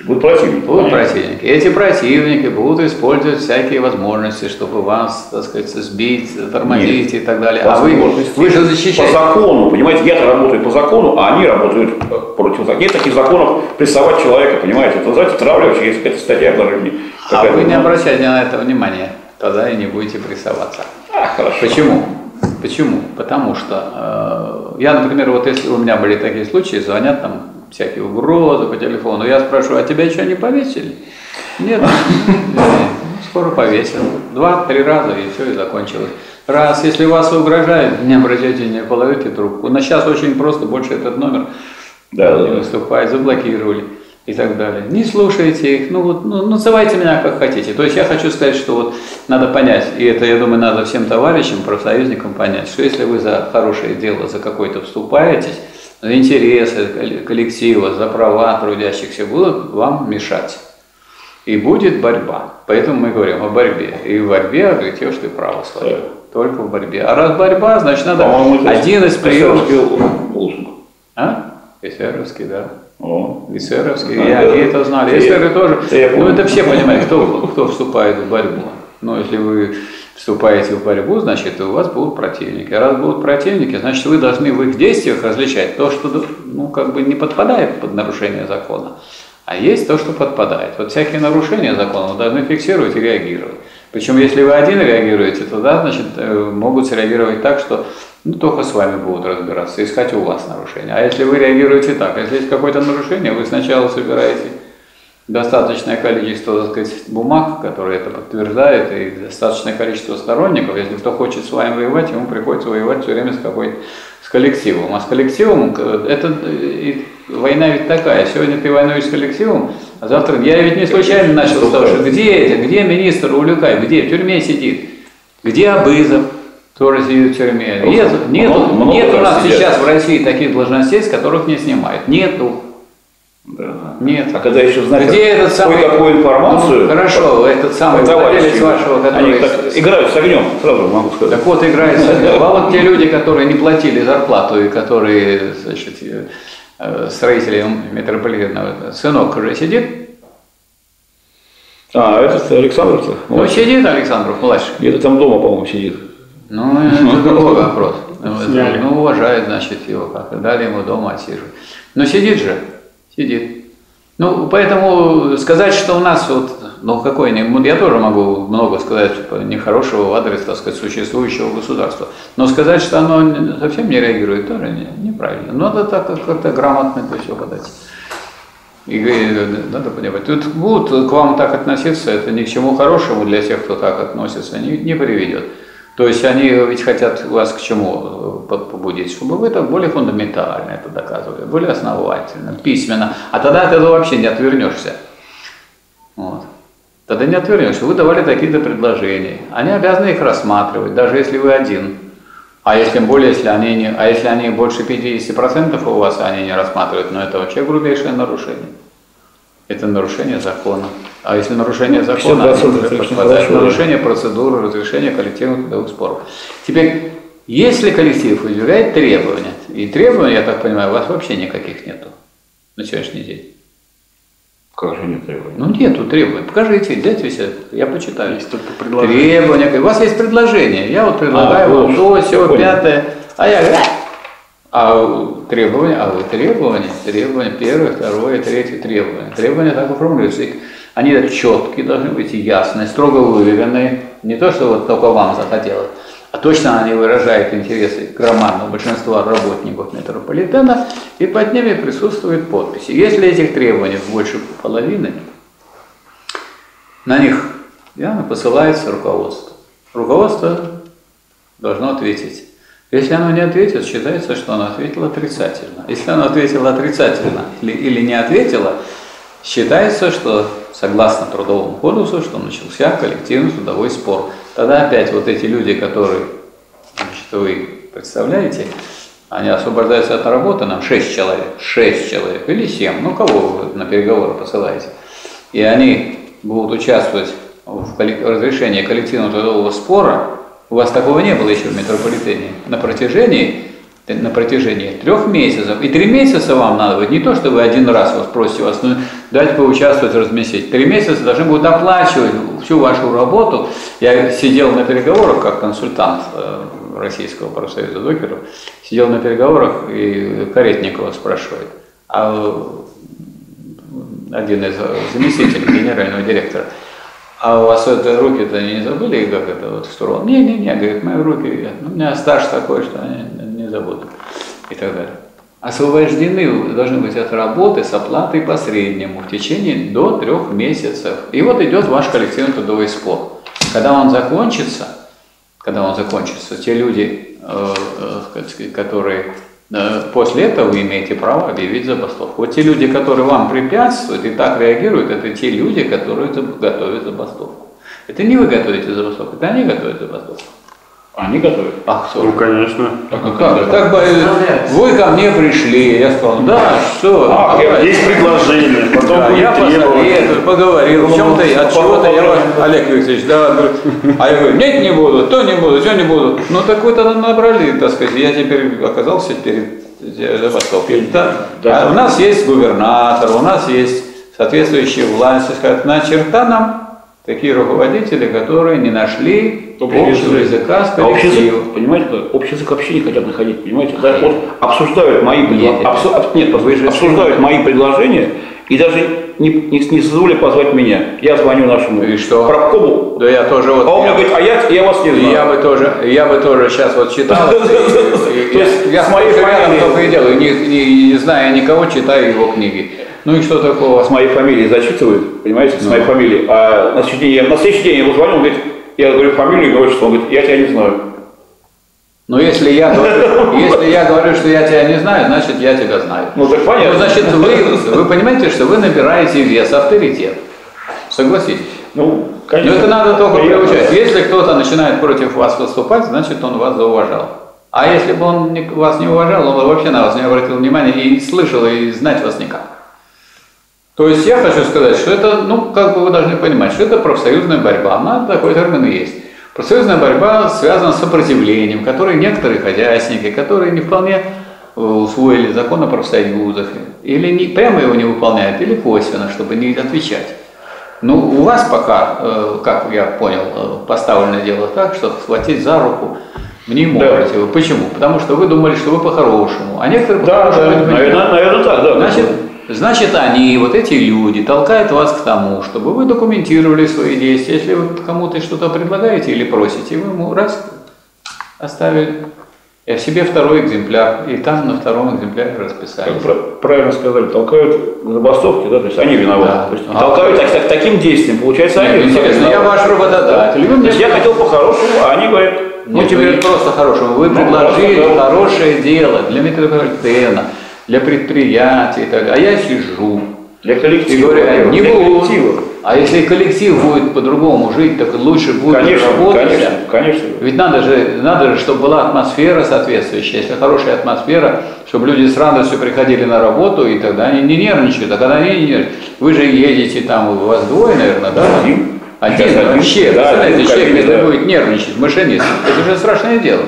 S2: Будут противники.
S1: Будут противники. Эти противники будут использовать всякие возможности, чтобы вас, так сказать, сбить, тормозить Нет. и так далее. А вы, вы же защищаете.
S2: По закону, понимаете, я работаю по закону, а они работают против закона. Нет таких законов прессовать человека, понимаете. Это, знаете, травливающая, есть какая-то статья обнаружения.
S1: А вы не обращайте на это внимания, тогда и не будете прессоваться.
S2: А, хорошо.
S1: Почему? Почему? Потому что э, я, например, вот если у меня были такие случаи, звонят там всякие угрозы по телефону. Я спрашиваю, а тебя еще не повесили? Нет, скоро повесил. Два-три раза и все, и закончилось. Раз, если вас угрожают, не обращайте, не положите трубку. На сейчас очень просто, больше этот номер да, не да. выступает, заблокировали и так далее. Не слушайте их, ну вот, ну, называйте меня как хотите. То есть я хочу сказать, что вот надо понять, и это, я думаю, надо всем товарищам, профсоюзникам понять, что если вы за хорошее дело, за какое-то вступаетесь, за интересы коллектива, за права трудящихся будут вам мешать. И будет борьба. Поэтому мы говорим о борьбе. И в борьбе обретешь ты право свое. Только в борьбе. А раз борьба, значит надо один из приемов. А? Эсеровский, да. О. Эсеровский. И они это знали. Эсеры тоже. Ну это все понимают, кто, кто вступает в борьбу. Но если вы вступаете в борьбу, значит, у вас будут противники. А раз будут противники, значит, вы должны в их действиях различать то, что ну, как бы не подпадает под нарушение закона, а есть то, что подпадает. Вот всякие нарушения закона вы должны фиксировать и реагировать. Причем, если вы один реагируете, тогда, значит, э, могут среагировать так, что ну, только с вами будут разбираться, искать у вас нарушения. А если вы реагируете так, если есть какое-то нарушение, вы сначала собираете достаточное количество так сказать, бумаг, которые это подтверждают, и достаточное количество сторонников. Если кто хочет с вами воевать, ему приходится воевать все время с какой с коллективом. А с коллективом, это война ведь такая. Сегодня ты воюешь с коллективом, а завтра... Я ведь не случайно начал с того, что где это, где министр Улюкай, где в тюрьме сидит, где Абызов, тоже сидит в тюрьме. Нет, нет, нет у нас сейчас в России таких должностей, с которых не снимают. Нету.
S2: Да. Нет. А когда еще знать
S1: Где этот самый...
S2: какую информацию...
S1: Ну, хорошо, этот самый владелец вашего,
S2: который... Они так играют с огнем, сразу могу сказать.
S1: Так вот, играют с огнем. А вот те люди, которые не платили зарплату и которые, значит, э, строители метрополитена, сынок уже сидит?
S2: А, этот Александров-то?
S1: Ну, сидит Александров, младший.
S2: Где-то там дома, по-моему, сидит.
S1: Ну, это другой вопрос. Ну, уважает, значит, его как. Дали ему дома отсиживать. Но сидит же сидит. Ну, поэтому сказать, что у нас вот, ну, какой нибудь я тоже могу много сказать нехорошего в адрес, так сказать, существующего государства. Но сказать, что оно совсем не реагирует, тоже не, неправильно. Надо так как-то грамотно это все подать. И надо понимать, тут будут к вам так относиться, это ни к чему хорошему для тех, кто так относится, не, не приведет. То есть они ведь хотят вас к чему э, побудить, чтобы вы так более фундаментально это доказывали, более основательно, письменно. А тогда ты вообще не отвернешься. Вот. Тогда не отвернешься. Вы давали такие-то предложения. Они обязаны их рассматривать, даже если вы один. А если тем более, если они, не, а если они больше 50% у вас, они не рассматривают, ну это вообще грубейшее нарушение. Это нарушение закона. А если нарушение закона, это нарушение процедуры разрешения коллективных трудовых споров. Теперь, если коллектив выдвигает требования, и требований, я так понимаю, у вас вообще никаких нету на сегодняшний день.
S2: Как же нет требований?
S1: Ну нету требований. Покажите, дайте все, я почитаю. Есть только предложение. Требования. У вас есть предложение. Я вот предлагаю а, вам то, все, пятое. А я говорю, а требования, а вы требования, требования, первое, второе, третье требования. Требования так оформляются. Они четкие должны быть, ясные, строго выверенные. Не то, что вот только вам захотелось, а точно они выражают интересы громадного большинства работников метрополитена, и под ними присутствуют подписи. Если этих требований больше половины, на них явно посылается руководство. Руководство должно ответить Если оно не ответит, считается, что оно ответило отрицательно. Если оно ответило отрицательно или, или не ответило, считается, что согласно Трудовому кодексу, что начался коллективный трудовой спор. Тогда опять вот эти люди, которые значит, вы представляете, они освобождаются от работы, нам 6 человек, 6 человек или 7, ну кого вы на переговоры посылаете. И они будут участвовать в разрешении коллективного трудового спора, у вас такого не было еще в метрополитене, на протяжении на протяжении трех месяцев. И три месяца вам надо будет не то, что вы один раз вас просите вас, ну, дать поучаствовать, разместить. Три месяца должны будут оплачивать всю вашу работу. Я сидел на переговорах как консультант э, Российского профсоюза докеров, сидел на переговорах и Каретникова спрашивает, а один из заместителей генерального директора, а у вас это руки-то не забыли, как это вот стурон? Не-не-не, говорит, мои руки, ну, у меня стаж такой, что они не забудут и так далее. Освобождены должны быть от работы с оплатой по среднему в течение до трех месяцев. И вот идет ваш коллективный трудовой спор. Когда он закончится, когда он закончится, те люди, э, э, которые после этого вы имеете право объявить забастовку. Вот те люди, которые вам препятствуют и так реагируют, это те люди, которые готовят забастовку. Это не вы готовите забастовку, это они готовят забастовку.
S2: Они готовят.
S3: А кто? Ну, конечно.
S1: Так, а как? Так бы вы ко мне пришли, я сказал, да, что?
S3: А, давай. есть предложение, потом
S1: да, я посоветую, поговорил, в чем-то, от чего-то я вас, Олег Викторович, да, а я говорю, нет, не буду, то не буду, все не буду. Ну так вы тогда набрали, так сказать, я теперь оказался перед забастовкой. Да, да. А у нас есть губернатор, у нас есть соответствующие власти, сказать, на черта нам такие руководители, которые не нашли общего языка с коллективом.
S2: Общий язык, понимаете, общий язык вообще не хотят находить, понимаете? Да, вот обсуждают мои, нет, обсу, нет, вы же обсуждают мои предложения и даже не, не, не созволили позвать меня. Я звоню нашему
S1: и что?
S2: правкому.
S1: Да я тоже вот.
S2: А он мне говорит, а я, я вас не знаю.
S1: Я бы тоже, я бы тоже сейчас вот читал. То есть я с моей фамилией только и делаю, не зная никого, читаю его книги. Ну и что такого?
S2: С моей фамилией зачитывают, понимаете, с ну. моей фамилией. А на следующий день, на следующий день я ему звоню, он говорит, я говорю фамилию и отчество, он говорит, я тебя не знаю.
S1: Но если я, говорю, если я говорю, что я тебя не знаю, значит я тебя знаю.
S2: Ну так понятно.
S1: Ну, значит, вы, вы понимаете, что вы набираете вес, авторитет. Согласитесь.
S2: Ну, конечно.
S1: Но это надо только приучать. Если кто-то начинает против вас выступать, значит он вас зауважал. А если бы он вас не уважал, он бы вообще на вас не обратил внимания и слышал, и знать вас никак. То есть я хочу сказать, что это, ну, как бы вы должны понимать, что это профсоюзная борьба, она такой термин и есть. Профсоюзная борьба связана с сопротивлением, которые некоторые хозяйственники, которые не вполне э, усвоили закон о профсоюзах, или не, прямо его не выполняют, или косвенно, чтобы не отвечать. Ну, у вас пока, э, как я понял, э, поставлено дело так, что схватить за руку не можете. Да. Почему? Потому что вы думали, что вы по-хорошему, а некоторые
S2: да, по-хорошему. Да, наверное, наверное, так, да.
S1: Значит, Значит, они, вот эти люди, толкают вас к тому, чтобы вы документировали свои действия. Если вы кому-то что-то предлагаете или просите, вы ему раз оставили. Я себе второй экземпляр, и там на втором экземпляре расписали.
S2: Как правильно сказали, толкают на забастовки, да, то есть они виноваты. Да. То есть, а, толкают так, так, таким действием, получается,
S1: они Интересно, я ваш работодатель.
S2: Мне... То есть я хотел по-хорошему, а они говорят,
S1: ну, тебе просто хорошему. Вы ну, предложили хорошее дело для метрополитена для предприятий, так, а я сижу.
S2: Для коллектива.
S1: И говорю, не для будут. Коллектива. А если коллектив будет по-другому жить, так лучше будет
S2: конечно, работать. Конечно, конечно.
S1: Ведь надо же, надо же, чтобы была атмосфера соответствующая. Если хорошая атмосфера, чтобы люди с радостью приходили на работу, и тогда они не нервничают. А когда они не нервничают, вы же едете там, у вас двое, наверное, да?
S2: Один.
S1: Один, Сейчас вообще, да, представляете, человек, если да. будет нервничать, машинист, это же страшное дело.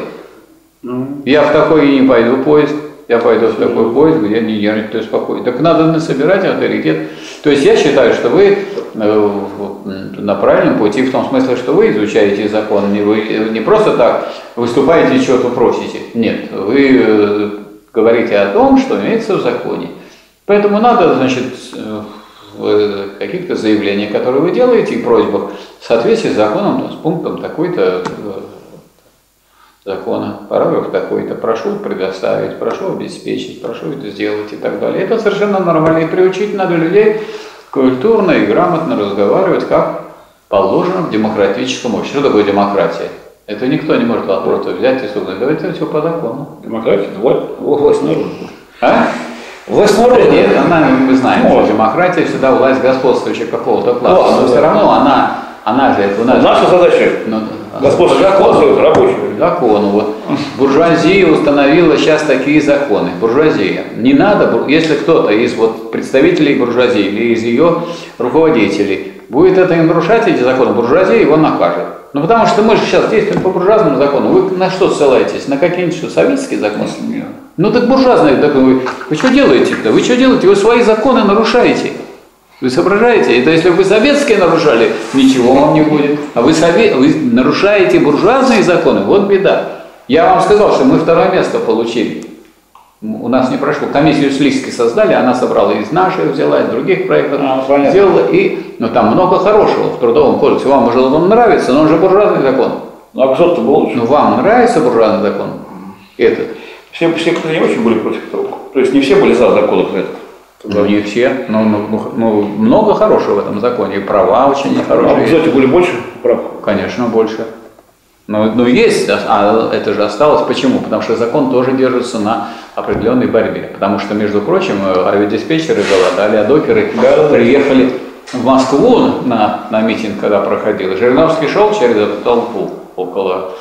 S1: Ну. Я в такой и не пойду поезд я пойду в такой поезд, где не нервничаю спокойно. Так надо насобирать авторитет. То есть я считаю, что вы э, на правильном пути в том смысле, что вы изучаете закон, не, вы не просто так выступаете и что-то просите. Нет, вы э, говорите о том, что имеется в законе. Поэтому надо, значит, э, в каких-то заявлениях, которые вы делаете, и просьбах в соответствии с законом, с пунктом такой-то закона, параграф такой-то, прошу предоставить, прошу обеспечить, прошу это сделать и так далее. Это совершенно нормально. И приучить надо людей культурно и грамотно разговаривать, как положено в демократическом обществе. Что такое демократия? Это никто не может просто взять и сказать, давайте все по закону.
S2: Демократия, власть, власть народа.
S1: А?
S2: Власть
S1: Да
S2: народа.
S1: Нет, она, мы знаем,
S2: Вот.
S1: что демократия всегда власть господствующего какого-то класса. Но все равно она, она же, это у нас...
S2: Наша задача
S1: Ну,
S2: господствующий
S1: по закону.
S2: класс рабочий.
S1: закону. Вот. Буржуазия установила сейчас такие законы. Буржуазия. Не надо, если кто-то из вот представителей буржуазии или из ее руководителей будет это нарушать, эти законы, буржуазия его накажет. Ну потому что мы же сейчас действуем по буржуазному закону. Вы на что ссылаетесь? На какие-нибудь что, советские законы? Ну так буржуазные законы. Вы, вы что делаете-то? Вы что делаете? Вы свои законы нарушаете. Вы соображаете? Это если вы советские нарушали, ничего вам не будет. А вы, сове- вы нарушаете буржуазные законы, вот беда. Я вам сказал, что мы второе место получили. У нас не прошло. Комиссию Слизки создали, она собрала из наших, взяла из других проектов,
S2: А, понятно.
S1: сделала. И, ну там много хорошего в Трудовом кодексе. Вам, может, он нравится, но он же буржуазный закон.
S2: Ну, а кто-то был.
S1: Ну вам нравится буржуазный закон? Этот?
S2: Все, все кто не очень были против того. То есть не все были за закон этот.
S1: Ну, не все, но ну, ну, много хорошего в этом законе, и права очень
S2: А
S1: хорошие.
S2: кстати, были больше прав.
S1: Конечно, больше. Но, но есть, а это же осталось. Почему? Потому что закон тоже держится на определенной борьбе. Потому что, между прочим, э, авиадиспетчеры голодали, а докеры
S2: Да-да-да.
S1: приехали в Москву на, на митинг, когда проходил. Жириновский шел через эту толпу около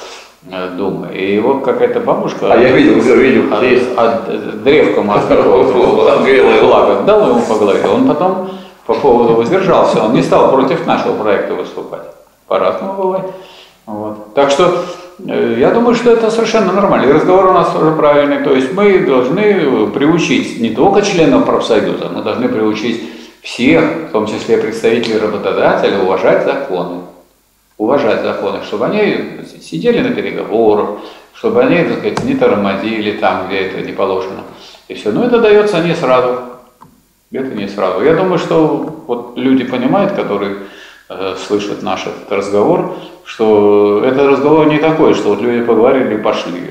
S1: э, Думы, и его какая-то бабушка...
S2: А я видел, всё видел,
S1: от,
S2: есть.
S1: от- от древком от какого-то дал ему по голове. Он потом по поводу воздержался, он не стал против нашего проекта выступать. По-разному бывает. Вот. Так что э, я думаю, что это совершенно нормально. И разговор у нас тоже правильный. То есть мы должны приучить не только членов профсоюза, мы должны приучить всех, в том числе представителей работодателя, уважать законы. Уважать законы, чтобы они сидели на переговорах, чтобы они, так сказать, не тормозили там, где это не положено. И все. Но это дается не сразу. Это не сразу. Я думаю, что вот люди понимают, которые э, слышат наш этот разговор, что этот разговор не такой, что вот люди поговорили и пошли.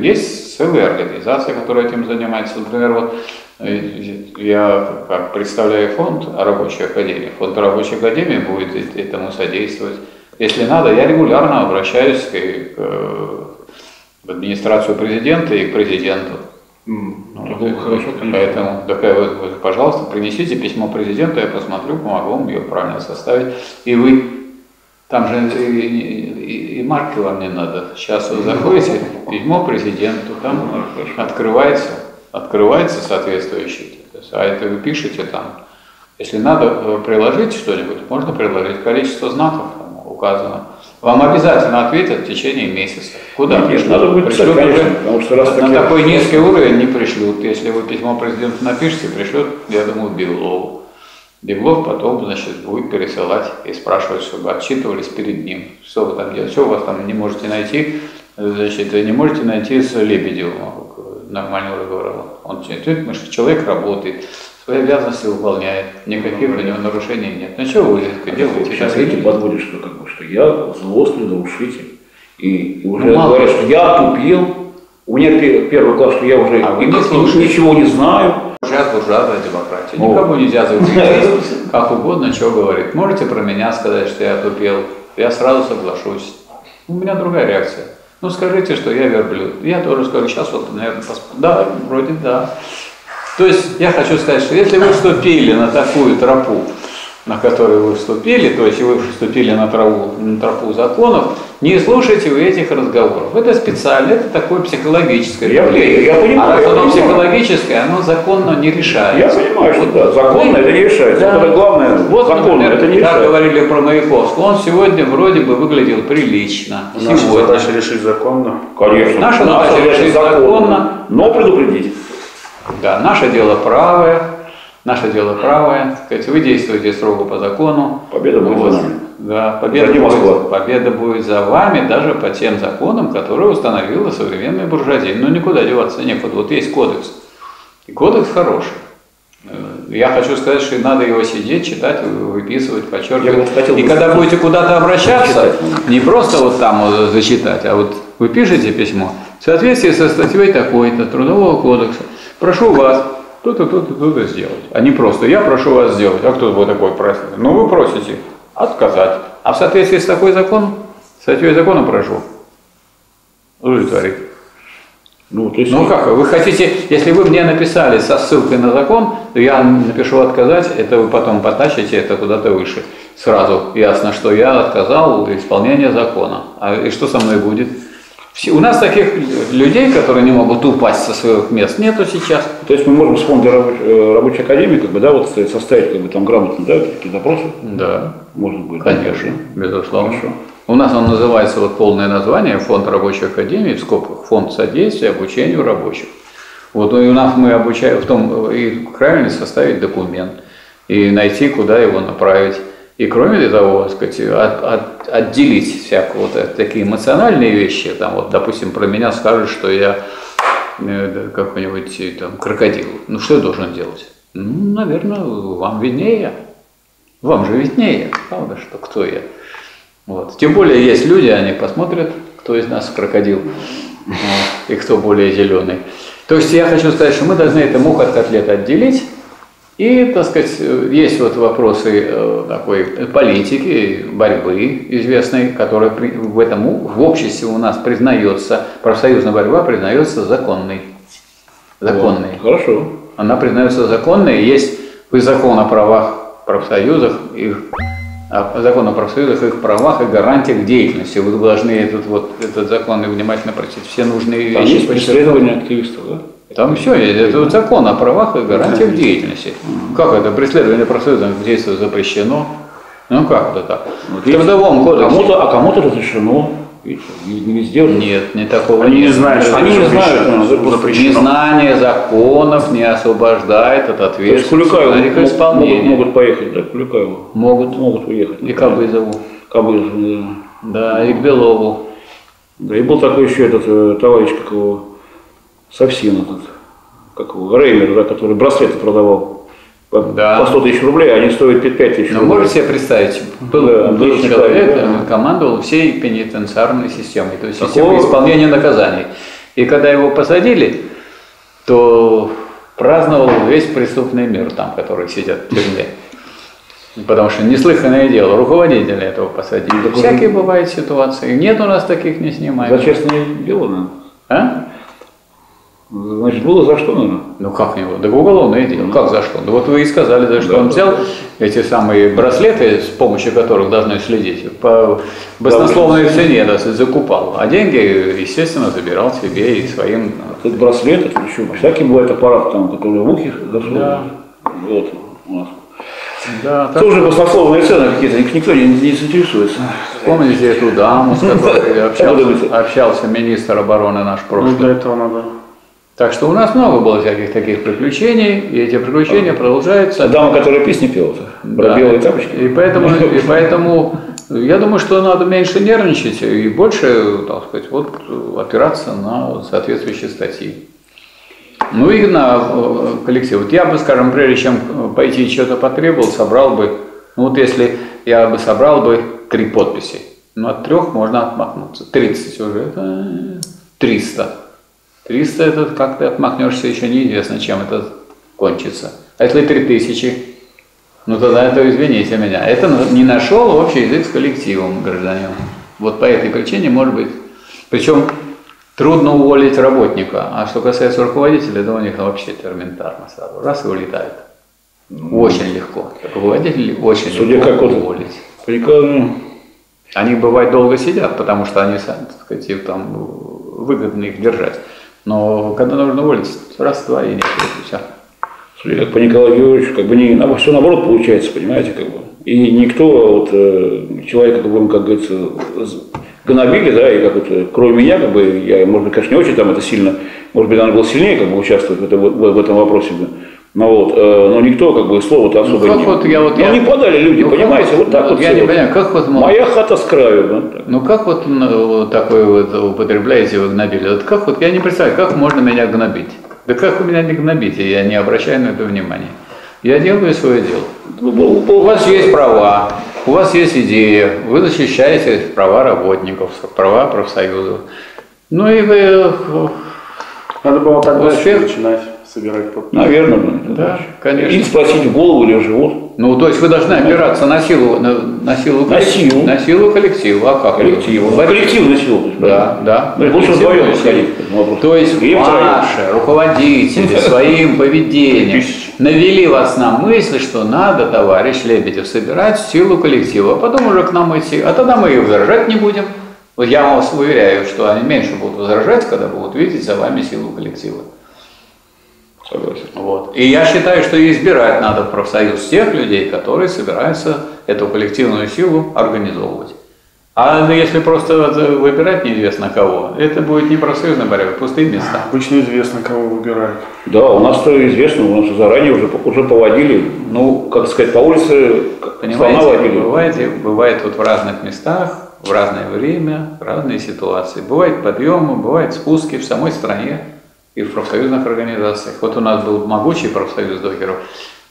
S1: Есть целые организации, которые этим занимаются. Например, вот э, я как представляю фонд рабочей академии. Фонд рабочей академии будет этому содействовать. Если надо, я регулярно обращаюсь к, э, в администрацию президента и к президенту. Ну,
S2: Это было хорошо, конечно.
S1: Поэтому, такая вот, вот, пожалуйста, принесите письмо президенту, я посмотрю, помогу вам ее правильно составить. И вы, там же и, и- и марки вам не надо. Сейчас вы заходите, письмо президенту, там открывается, открывается соответствующий сайт, и вы пишете там. Если надо э, приложить что-нибудь, можно приложить. Количество знаков указано. Вам обязательно ответят в течение месяца. Куда
S2: Нет,
S1: пришлют?
S2: надо будет писать,
S1: Пришлют
S2: конечно,
S1: уже
S2: потому что раз
S1: на такой низкий уровень не пришлют. Если вы письмо президенту напишите, пришлет, я думаю, Беглову. Беглов потом, значит, будет пересылать и спрашивать, чтобы отчитывались перед ним. Что вы там делаете? Что у вас там не можете найти? Значит, не можете найти с Лебедевым, нормального разговора. Он говорит, потому что человек работает, свои обязанности выполняет, никаких у него нарушений нет. Ну что вы так делаете?
S2: Сейчас видите, подводишь, что, как бы, что я злостный нарушитель. И, и уже
S1: Ну,
S2: говорят, что я тупил. У меня пе- первый класс, что я уже
S1: А
S2: и
S1: не слушаете.
S2: ничего не знаю.
S1: Буржуаз, буржуазная демократия.
S2: О.
S1: Никому нельзя запретить, как угодно, что говорит. Можете про меня сказать, что я тупел, я сразу соглашусь. У меня другая реакция. Ну скажите, что я верблюд. Я тоже скажу, сейчас вот, наверное, посп... Да, вроде да. То есть я хочу сказать, что если вы вступили на такую тропу, на которую вы вступили, то есть вы вступили на тропу, на тропу законов, не слушайте вы этих разговоров. Это специально, это такое психологическое
S2: Я-
S1: явление.
S2: я понимаю,
S1: а раз
S2: я
S1: оно
S2: понимаю.
S1: психологическое, оно законно не решается.
S2: Я понимаю, что да, законно это не решается.
S1: Да.
S2: Вот это главное,
S1: Вот,
S2: законно
S1: например,
S2: это не
S1: как
S2: решается.
S1: говорили про Маяковского, он сегодня вроде бы выглядел прилично.
S3: Наша
S1: сегодня.
S3: задача решить законно.
S2: Конечно.
S1: Наша задача решить законно.
S2: но предупредить.
S1: Да, наше дело правое, наше дело правое. Так сказать, вы действуете строго по закону.
S2: Победа будет
S1: Вот.
S2: за нами.
S1: Да, победа
S2: Москва.
S1: будет, победа будет за вами даже по тем законам, которые установила современная буржуазия. Но никуда деваться некуда. Вот есть кодекс. И кодекс хороший. Э, Я хочу сказать, что надо его сидеть, читать, вы- выписывать, подчеркивать.
S2: хотел
S1: И когда будете куда-то обращаться,
S2: Читать.
S1: не просто вот там вот зачитать, а вот вы пишете письмо в соответствии со статьей такой-то Трудового кодекса. Прошу вас то-то, то-то, то-то сделать. А не просто я прошу вас сделать, а кто вы такой просит? Ну вы просите отказать. А в соответствии с такой законом, статьей закона прошу удовлетворит.
S2: Ну, то есть,
S1: Ну как, вы хотите, если вы мне написали со ссылкой на закон, то я напишу отказать, это вы потом потащите это куда-то выше. Сразу ясно, что я отказал исполнения закона. А и что со мной будет? Все- У нас таких людей, которые не могут упасть со своих мест, нету сейчас.
S2: то есть мы можем с фонда рабоч- э, рабочей академии, как бы, да, вот составить, как бы, там грамотно, да, такие запросы,
S1: Да,
S2: можно будет. да,
S1: конечно, безусловно.
S2: Хорошо.
S1: У нас он называется, вот полное название, Фонд рабочей академии, в скобках Фонд содействия обучению рабочих. Вот и у нас мы обучаем в том, и правильно составить документ, и найти, куда его направить. И кроме того, так сказать, от- от- отделить всякие вот такие эмоциональные вещи, там вот, допустим, про меня скажут, что я э, какой-нибудь э, там крокодил. Ну что я должен делать? Ну, наверное, вам виднее. Вам же виднее, правда, что кто я. Вот. Тем более есть люди, они посмотрят, кто из нас крокодил вот, и кто более зеленый. То есть я хочу сказать, что мы должны это мух от котлет отделить. И, так сказать, есть вот вопросы э, такой политики, борьбы известной, которая в этом в обществе у нас признается, профсоюзная борьба признается законной. Законной.
S2: Хорошо.
S1: Она признается законной. Есть закон о правах профсоюзах, их, закон о профсоюзах, их правах и гарантиях деятельности. Вы должны этот, вот, этот закон внимательно прочитать. Все нужные
S2: Там
S1: вещи.
S2: есть преследование активистов, да?
S1: Там все есть. Это вот закон о правах и гарантиях деятельности. Как это? Преследование профсоюзных действий запрещено. Ну как это так?
S2: Вот
S1: В Трудовом кодексе.
S2: Кому-то, а кому-то разрешено. Не, не везде уже.
S1: Нет, не такого
S3: Они не
S1: нет.
S3: знают, что
S2: Они не знают,
S3: запрещено.
S1: Незнание законов не освобождает от
S2: То есть
S1: ответственности
S2: Куликаеву
S1: за их
S2: могут, могут, поехать, да, Куликаеву?
S1: Могут.
S2: Могут уехать.
S1: И Кобызову.
S2: Кобызов, да.
S1: Да, и к Белову.
S2: Да, и был такой еще этот э, товарищ, как его, совсем этот, как его, Реймер, да, который браслеты продавал по,
S1: Да.
S2: по 100 тысяч рублей, они стоят 5 тысяч
S1: Но
S2: рублей.
S1: можете себе представить, был,
S2: Да,
S1: был человек,
S2: да.
S1: он командовал всей пенитенциарной системой, то есть
S2: Такого-
S1: системой исполнения наказаний. И когда его посадили, то праздновал весь преступный мир там, которые сидят в тюрьме. Потому что неслыханное дело, руководителя этого посадили.
S2: Так
S1: Всякие бывают ситуации. Нет у нас таких не снимаем.
S2: За честное дело, наверное.
S1: А?
S2: Значит, было за что, наверное?
S1: Ну как него? Да уголовное дело. Как за что? Да вот вы и сказали, за что он взял эти самые браслеты, с помощью которых должны следить, по баснословной цене да, закупал. А деньги, естественно, забирал себе и своим.
S2: Этот браслет, это еще всякий бывает аппарат, там, который в ухе.
S1: Да.
S2: Вот у нас.
S1: Да,
S2: Тоже баснословные цены какие-то, ник- никто не, не заинтересуется.
S1: Помните эту даму, с которой общался, общался министр обороны наш
S3: Ну,
S1: прошлый?
S3: для этого надо.
S1: Так что у нас много было всяких таких приключений, и эти приключения продолжаются.
S2: Дама, которая песни пела-то, про
S1: Да.
S2: белые тапочки.
S1: И поэтому, и поэтому я думаю, что надо меньше нервничать и больше, так сказать, вот опираться на соответствующие статьи. Ну и на э, коллектив. Вот я бы, скажем, прежде чем э, пойти что-то потребовал, собрал бы, ну вот если я бы собрал бы три подписи, ну от трех можно отмахнуться. 30 уже, это 300. 300 это как ты отмахнешься, еще неизвестно, чем это кончится. А если 3000, ну тогда это, извините меня, это не нашел общий язык с коллективом гражданин. Вот по этой причине может быть. Причем трудно уволить работника, а что касается руководителя, то у них вообще элементарно сразу. Раз и улетает. Очень легко. Руководителей очень
S2: Судя
S1: легко
S2: как вот-
S1: уволить.
S2: Приказано.
S1: Они бывает долго сидят, потому что они, сами, так сказать, там выгодно их держать. Но когда нужно уволить, раз, два и нет, и все.
S2: Судя как по Николаю Георгиевичу, как бы не, все наоборот получается, понимаете, как бы. И никто, вот, э, человека, как бы, как говорится, гнобили, да, и как вот, э, кроме меня, как бы, я, может быть, конечно, не очень там это сильно, может быть, надо было сильнее, как бы, участвовать в, этом- в этом вопросе, да. Но вот, э, но никто, как бы, слова-то особо
S1: Ну, как
S2: не
S1: вот я вот-
S2: Ну,
S1: я-
S2: не подали люди,
S1: Ну, как
S2: понимаете,
S1: вот-
S2: вот так
S1: ну,
S2: вот.
S1: я не
S2: вот.
S1: понимаю, как вот мол-
S2: Моя хата с краю, да, так.
S1: Ну как вот ну, вот такое вот употребляете вы гнобили? Вот как вот, я не представляю, как можно меня гнобить? Да как вы меня не гнобите, я не обращаю на это внимания. Я делаю свое дело.
S2: Ну, был- был-
S1: У вас есть права, у вас есть идея, вы защищаете права работников, права профсоюзов. Ну и вы, э,
S3: Надо было тогда
S1: Успех?
S3: начинать собирать подписи.
S2: Наверное, да.
S1: Да, конечно.
S2: Или спросить в голову или в живот.
S1: Ну, то есть вы должны опираться на силу, на, на силу,
S2: На
S1: коллектива,
S2: силу.
S1: на силу коллектива. А как?
S2: Коллективу.
S1: Борьбе-
S2: Коллективную силу.
S1: Да, да.
S2: Ну, лучше вдвоем сходить.
S1: То есть
S2: Или втроем.
S1: ваши руководители своим поведением навели вас на мысль, что надо, товарищ Лебедев, собирать силу коллектива, а потом уже к нам идти. А тогда мы и возражать не будем. Вот я вас уверяю, что они меньше будут возражать, когда будут видеть за вами силу коллектива.
S2: Согласен.
S1: Вот. И я считаю, что избирать надо в профсоюз тех людей, которые собираются эту коллективную силу организовывать. А если просто вот выбирать неизвестно кого, это будет не профсоюзная борьба, а пустые места.
S3: Обычно известно, кого выбирают.
S2: Да, у нас-то известно, у нас заранее уже, уже поводили, ну, как сказать, по улице
S1: Понимаете,
S2: водили.
S1: бывает, бывает вот в разных местах, в разное время, разные ситуации. Бывают подъемы, бывают спуски в самой стране и в профсоюзных организациях. Вот у нас был могучий профсоюз докеров,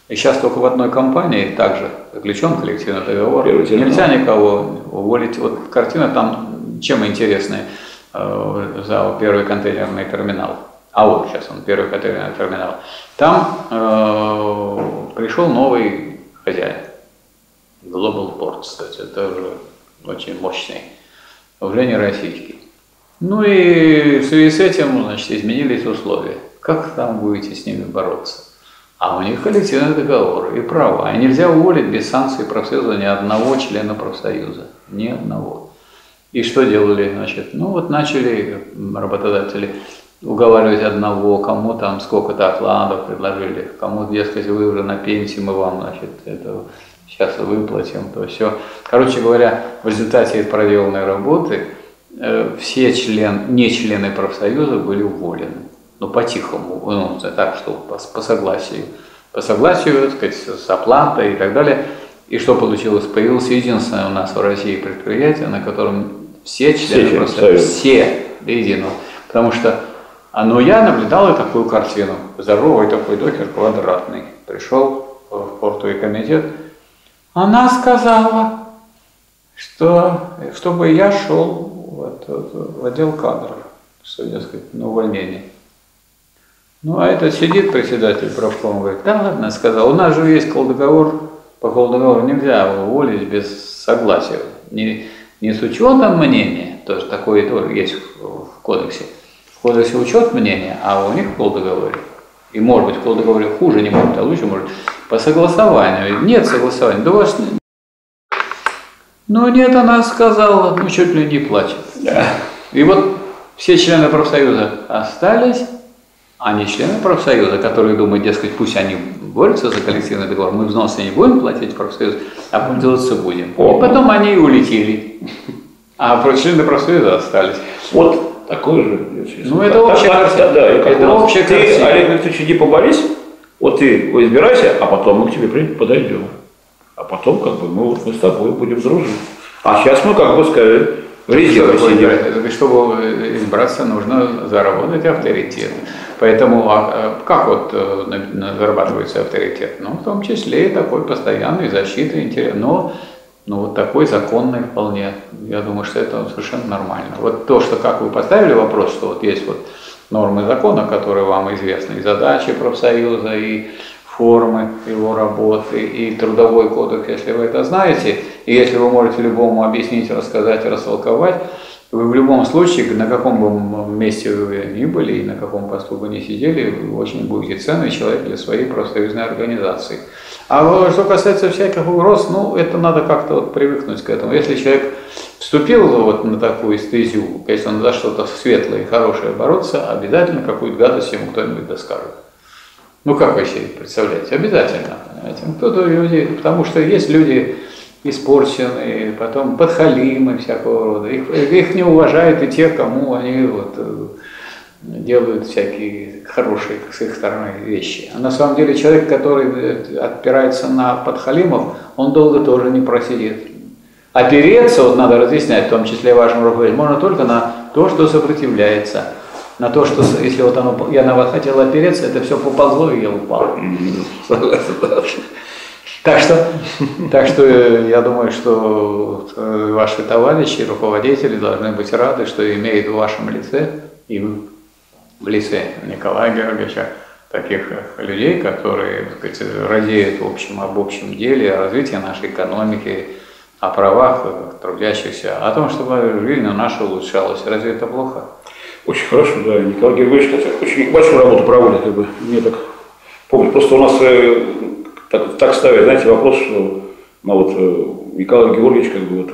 S1: и сейчас только в одной компании также заключен коллективный договор.
S2: Первый терминал.
S1: Нельзя никого уволить. Вот картина там чем интересная. Э, ЗАО «Первый контейнерный терминал». А вот сейчас он «Первый контейнерный терминал». Там э, пришел новый хозяин. Global Port, кстати, это уже очень мощный, уже не российский. Ну и в связи с этим, значит, изменились условия. Как там будете с ними бороться? А у них коллективный договор и права. И нельзя уволить без санкций профсоюза ни одного члена профсоюза. Ни одного. И что делали, значит? Ну вот начали работодатели уговаривать одного, кому там сколько-то окладов предложили, кому, дескать, вы уже на пенсии, мы вам, значит, это сейчас выплатим, то все. Короче говоря, в результате проделанной работы все член, не члены профсоюза были уволены. Ну, по-тихому, ну, так, что по, по согласию. По согласию, так сказать, с оплатой и так далее. И что получилось? Появилось единственное у нас в России предприятие, на котором все члены
S2: члены
S1: профсоюза,
S2: Союза.
S1: все до единого. Потому что, а, ну, я наблюдал и такую картину. Здоровый такой докер квадратный. Пришел в портовый комитет. Она сказала, что чтобы я шел в, этот, в отдел кадров, что, дескать, на увольнение. Ну, а этот сидит председатель правкома, говорит, да ладно, сказал, у нас же есть колдоговор, по колдоговору нельзя уволить без согласия, не, не с учетом мнения, тоже такое тоже есть в, в кодексе. В кодексе учет мнения, а у них в колдоговоре. И может быть в колдоговоре хуже не может, а лучше может. По согласованию. Нет согласования. Да у вас не- ну нет, она сказала, ну чуть ли не плачет. И вот все члены профсоюза остались, а не члены профсоюза, которые думают, дескать, пусть они борются за коллективный договор, мы взносы не будем платить профсоюз, а пользоваться будем.
S2: О.
S1: И потом они и улетели. А члены профсоюза остались.
S2: Вот такой же.
S1: Ну, это общая
S2: Так,
S1: картина.
S2: Да, как
S1: Это общая
S2: Ты,
S1: картина.
S2: Олег Викторович, иди поборись, вот ты избирайся, а потом мы к тебе подойдем. А потом как бы мы, вот мы с тобой будем дружить. А сейчас мы как бы сказать, в резерве сидим.
S1: Чтобы избраться, нужно заработать авторитет. Поэтому а, а, как вот э, зарабатывается авторитет? Ну, в том числе и такой постоянной защиты интереса. Но ну, вот такой законный вполне. Я думаю, что это совершенно нормально. Вот то, что как вы поставили вопрос, что вот есть вот нормы закона, которые вам известны, и задачи профсоюза, и формы его работы, и трудовой кодекс, если вы это знаете, и если вы можете любому объяснить, рассказать, растолковать, вы в любом случае, на каком бы месте вы ни были и на каком посту бы ни сидели, вы очень будете ценный человек для своей профсоюзной организации. А что касается всяких угроз, ну, это надо как-то вот привыкнуть к этому. Если человек вступил вот на такую стезю, если он за что-то светлое и хорошее бороться, обязательно какую-то гадость ему кто-нибудь доскажет. Ну, как вы себе представляете? Обязательно, понимаете? Ну, Кто-то люди, потому что есть люди испорченные, потом подхалимы всякого рода. Их, их не уважают и те, кому они вот, э, делают всякие хорошие с их стороны вещи. А на самом деле человек, который отпирается на подхалимов, он долго тоже не просидит. Опереться, вот надо разъяснять, в том числе вашим руководителям, можно только на то, что сопротивляется. На то, что если вот оно, я на вас хотел опереться, это все поползло, и я упал. Так что, так что э, я думаю, что э, ваши товарищи, руководители должны быть рады, что имеют в вашем лице и в лице Николая Георгиевича таких людей, которые так сказать, радеют в общем, об общем деле, о развитии нашей экономики, о правах трудящихся, о том, чтобы жизнь наша улучшалась. Разве это плохо?
S2: Очень хорошо, да. Николай Георгиевич очень большую работу проводит, как бы, мне так помню. Просто у нас э, так, так ставят, знаете, вопрос, что ну, вот, э, Николай Георгиевич, как бы, вот,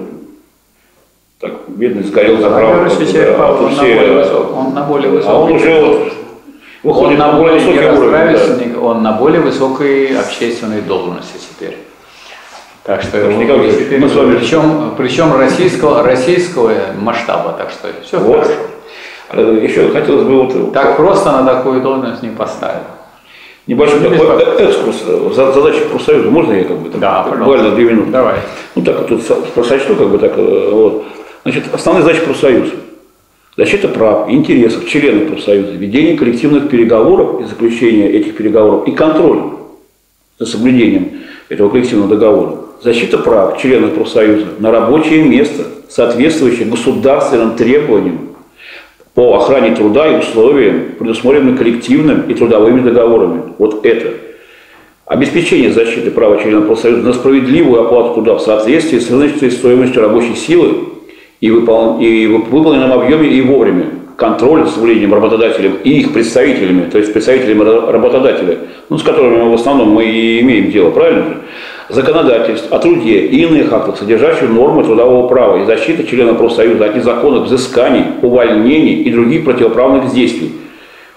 S2: так, бедный, сгорел за право.
S1: Да, он, все, на высок, он на более высокой.
S2: А он уже вот, выходит
S1: он на более высокий уровень. Да. Он на более высокой общественной должности теперь. Так что
S2: так, Николай теперь, мы с вами...
S1: причем, причем российского, российского масштаба, так что все вот. хорошо.
S2: Э, Еще хотелось бы вот...
S1: Так просто на такую должность не поставить.
S2: Небольшой такой экскурс. Задача профсоюза. Можно я как бы так,
S1: да,
S2: буквально две минуты?
S1: Давай.
S2: Ну так, тут просочту как бы так, э, вот. Значит, основная задача профсоюза. Защита прав и интересов членов профсоюза, ведение коллективных переговоров и заключение этих переговоров и контроль за соблюдением этого коллективного договора. Защита прав членов профсоюза на рабочее место, соответствующее государственным требованиям по охране труда и условиям, предусмотренным коллективным и трудовыми договорами. Вот это. Обеспечение защиты права членов профсоюза на справедливую оплату труда в соответствии с рыночной стоимостью рабочей силы и, выпол... и в выполненном объеме и вовремя. Контроль за соблюдением работодателем и их представителями, то есть представителями работодателя, ну, с которыми в основном мы и имеем дело, правильно же? Законодательств о труде и иных актов, содержащих нормы трудового права и защиты членов профсоюза от незаконных взысканий, увольнений и других противоправных действий,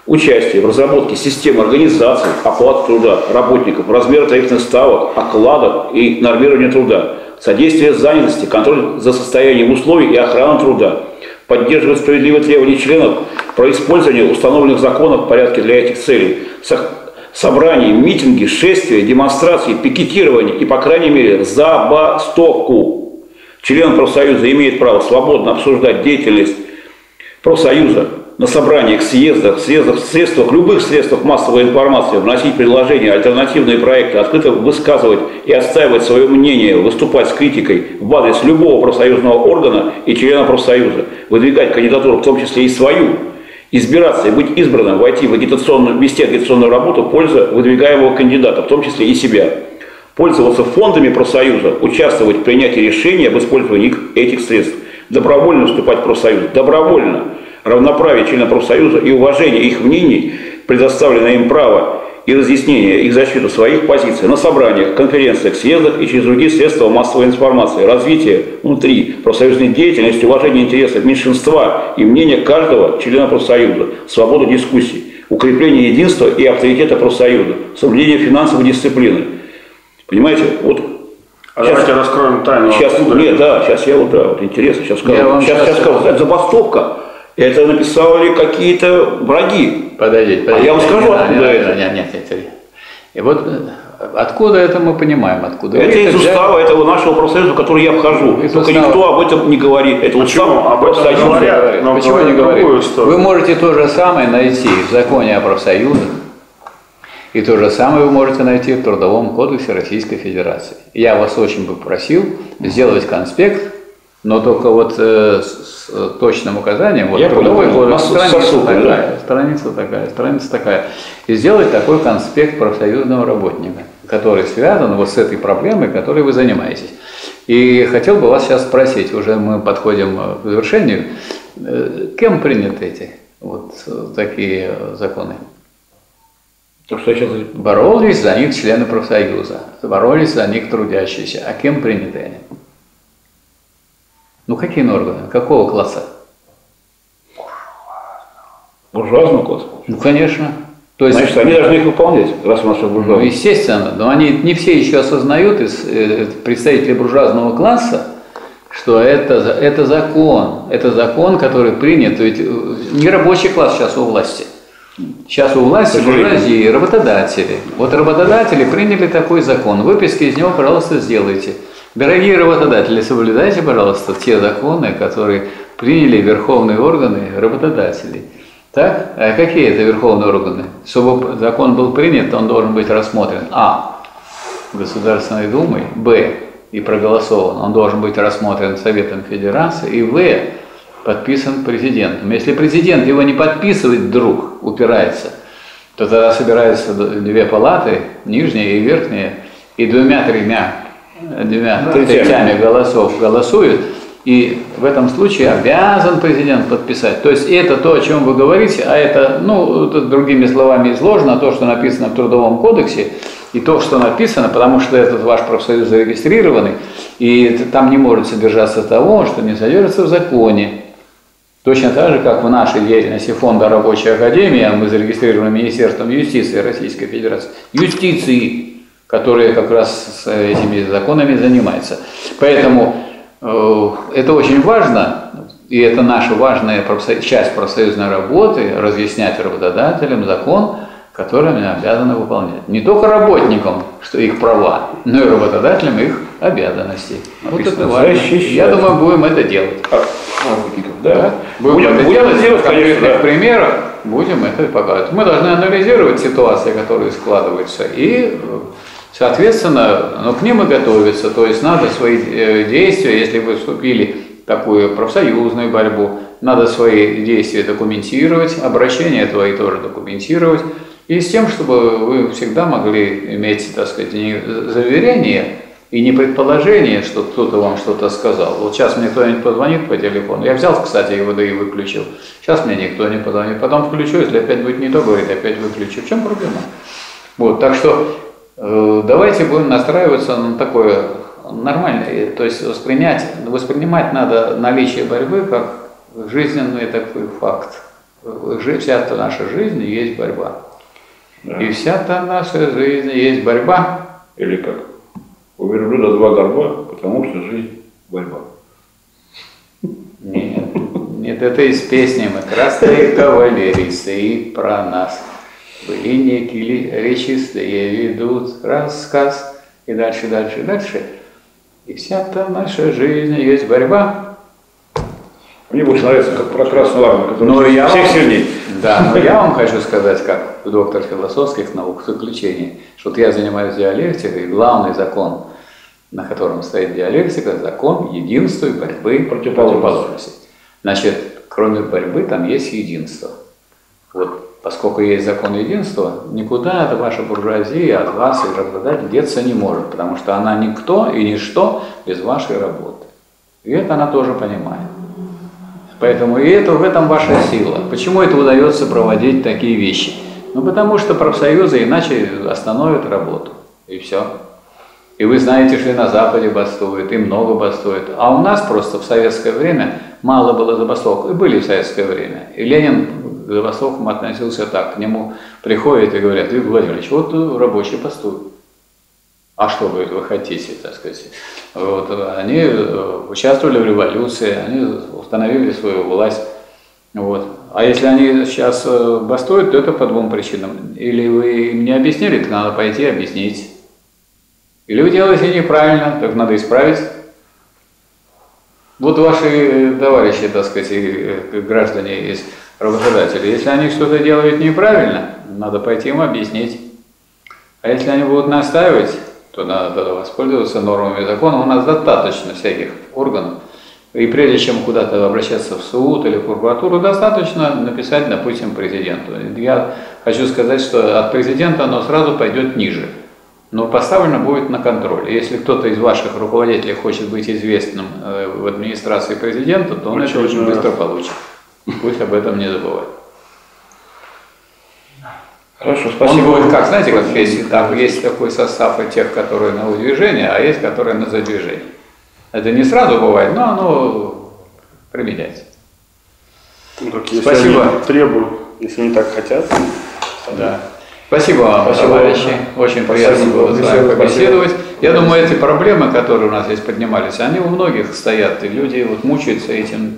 S2: участие в разработке системы организации оплаты труда работников, размера тарифных ставок, окладов и нормирования труда, содействие занятости, контроль за состоянием условий и охрана труда, поддерживать справедливые требования членов про использование установленных законов в порядке для этих целей, собрания, митинги, шествия, демонстрации, пикетирования и, по крайней мере, забастовку. Член профсоюза имеет право свободно обсуждать деятельность профсоюза на собраниях, съездах, съездах, средствах, любых средствах массовой информации, вносить предложения, альтернативные проекты, открыто высказывать и отстаивать свое мнение, выступать с критикой в адрес любого профсоюзного органа и члена профсоюза, выдвигать кандидатуру, в том числе и свою, избираться и быть избранным, войти в агитационную, вести агитационную работу в пользу выдвигаемого кандидата, в том числе и себя. Пользоваться фондами профсоюза, участвовать в принятии решений об использовании этих средств. Добровольно вступать в профсоюз. Добровольно. Равноправие члена профсоюза и уважение их мнений, предоставленное им право и разъяснение их защиту своих позиций на собраниях, конференциях, съездах и через другие средства массовой информации, развитие внутри профсоюзной деятельности, уважение интересов меньшинства и мнения каждого члена профсоюза, свободу дискуссий, укрепление единства и авторитета профсоюза, соблюдение финансовой дисциплины. Понимаете, вот
S3: а сейчас, давайте раскроем тайну.
S2: Сейчас, нет, да, сейчас я вот, да, вот интересно, сейчас скажу. Сейчас, сейчас, сейчас скажу, забастовка это написали какие-то враги.
S1: Подождите, подождите.
S2: А я вам скажу,
S1: нет, откуда нет, это. Нет, нет, нет, нет. И вот э, откуда это мы понимаем, откуда.
S2: Это из устава этого нашего профсоюза, в который я вхожу. Из Только устава. никто об этом не говорит. Это
S3: Почему?
S2: устав
S3: об этом не говорят.
S1: Но Почему не говорят? Вы можете то же самое найти в законе о профсоюзах, и то же самое вы можете найти в Трудовом кодексе Российской Федерации. Я вас очень бы просил сделать конспект но только вот э, с э, точным указанием, вот
S2: Я трудовой
S1: год, страница сосуд, такая, да? страница такая, страница такая, и сделать такой конспект профсоюзного работника, который связан вот с этой проблемой, которой вы занимаетесь. И хотел бы вас сейчас спросить, уже мы подходим к завершению, э, кем приняты эти вот такие законы?
S2: То, что сейчас...
S1: Боролись за них члены профсоюза, боролись за них трудящиеся. А кем приняты они? Ну какие органы? Какого класса?
S2: Буржуазного класса?
S1: Ну конечно.
S2: То есть, Значит, они должны их выполнять, раз у нас все буржуазно.
S1: Ну, естественно, но они не все еще осознают, из, э, представители буржуазного класса, что это, это закон, это закон, который принят, ведь э, не рабочий класс сейчас у власти. Сейчас у власти буржуазии, работодатели. Вот работодатели приняли такой закон, выписки из него, пожалуйста, сделайте. Дорогие работодатели, соблюдайте, пожалуйста, те законы, которые приняли верховные органы работодателей. Так? А какие это верховные органы? Чтобы закон был принят, он должен быть рассмотрен А. Государственной Думой, Б. и проголосован. Он должен быть рассмотрен Советом Федерации и В. подписан президентом. Если президент его не подписывает, вдруг упирается, то тогда собираются две палаты, нижняя и верхняя, и двумя-тремя двумя третями голосов голосуют, и в этом случае обязан президент подписать. То есть это то, о чем вы говорите, а это, ну, другими словами изложено, то, что написано в Трудовом кодексе, и то, что написано, потому что этот ваш профсоюз зарегистрированный, и там не может содержаться того, что не содержится в законе. Точно так же, как в нашей деятельности Фонда Рабочей Академии, а мы зарегистрированы Министерством юстиции Российской Федерации, юстиции, которая как раз с этими законами занимается. Поэтому э, это очень важно, и это наша важная профсо- часть профсоюзной работы, разъяснять работодателям закон, который они обязаны выполнять. Не только работникам, что их права, но и работодателям их обязанности. Вот это важно.
S2: защищать.
S1: Я думаю, будем это делать.
S2: А, работников, да.
S1: Будем,
S2: Будем,
S1: это
S2: будем
S1: делать,
S2: делать,
S1: в конкретных
S2: да.
S1: примерах будем это показывать. Мы должны анализировать ситуации, которые складываются, и, э, соответственно, ну, к ним и готовиться. То есть надо свои э, действия, если вы вступили в такую профсоюзную борьбу, надо свои действия документировать, обращения твои тоже документировать, и с тем, чтобы вы всегда могли иметь, так сказать, не заверение, и не предположение, что кто-то вам что-то сказал. Вот сейчас мне кто-нибудь позвонит по телефону. Я взял, кстати, его, да и выключил. Сейчас мне никто не позвонит. Потом включу, если опять будет не то говорить, опять выключу. В чем проблема? Вот, так что давайте будем настраиваться на такое нормальное, то есть воспринять, воспринимать надо наличие борьбы как жизненный такой факт. Вся наша жизнь есть борьба.
S2: Да.
S1: И вся та наша жизнь есть борьба.
S2: Или как? У верблюда два горба, потому что жизнь – борьба.
S1: Нет, нет, это из песни мы красные кавалеристы и про нас. Были некие речистые, ведут рассказ. И дальше, дальше, дальше. И вся та наша жизнь есть борьба.
S2: Мне больше нравится, как про Красную Армию, которая
S1: Но я
S2: всех
S1: вам-
S2: сильней.
S1: Да, но я вам хочу сказать, как доктор философских наук, в заключение, что вот я занимаюсь диалектикой, и главный закон, на котором стоит диалектика, закон единства и борьбы
S2: противоположностей.
S1: Значит, кроме борьбы там есть единство. Вот поскольку есть закон единства, никуда эта ваша буржуазия от вас и работодатель деться не может, потому что она никто и ничто без вашей работы. И это она тоже понимает. Поэтому и это в этом ваша сила. Почему это удается проводить такие вещи? Ну, потому что профсоюзы иначе остановят работу. И все. И вы знаете, что и на Западе бастуют, и много бастуют. А у нас просто в советское время мало было забастовок. И были в советское время. И Ленин к забастовкам относился так. К нему приходят и говорят, Виктор Владимирович, вот рабочие бастуют. А что вы, вы хотите, так сказать? Вот, они э, участвовали в революции, они установили свою власть. Вот. А если они сейчас э, бастуют, то это по двум причинам. Или вы им не объяснили, так надо пойти объяснить. Или вы делаете неправильно, так надо исправить. Вот ваши товарищи, так сказать, э, граждане из работодателей, если они что-то делают неправильно, надо пойти им объяснить. А если они будут настаивать, то надо тогда воспользоваться нормами закона. У нас достаточно всяких органов. И прежде чем куда-то обращаться в суд или в прокуратуру, достаточно написать, допустим, президенту. Я хочу сказать, что от президента оно сразу пойдет ниже. Но поставлено будет на контроль. Если кто-то из ваших руководителей хочет быть известным э, в администрации президента, то он это
S3: Очевидно,
S1: очень быстро получит. Пусть об этом не забывает.
S2: Хорошо,
S1: Он
S2: спасибо.
S1: будет, как, знаете, как есть, там есть такой состав и тех, которые на движение, а есть, которые на задвижение. Это не сразу бывает, но оно применяется.
S3: Ну, так если
S1: Спасибо.
S3: они требуют, если они так хотят.
S1: Да. Спасибо вам,
S2: Спасибо.
S1: товарищи. Очень приятно
S2: Спасибо.
S1: было с вами
S2: Спасибо.
S1: побеседовать. Я думаю, эти проблемы, которые у нас здесь поднимались, они у многих стоят, и люди вот мучаются этим.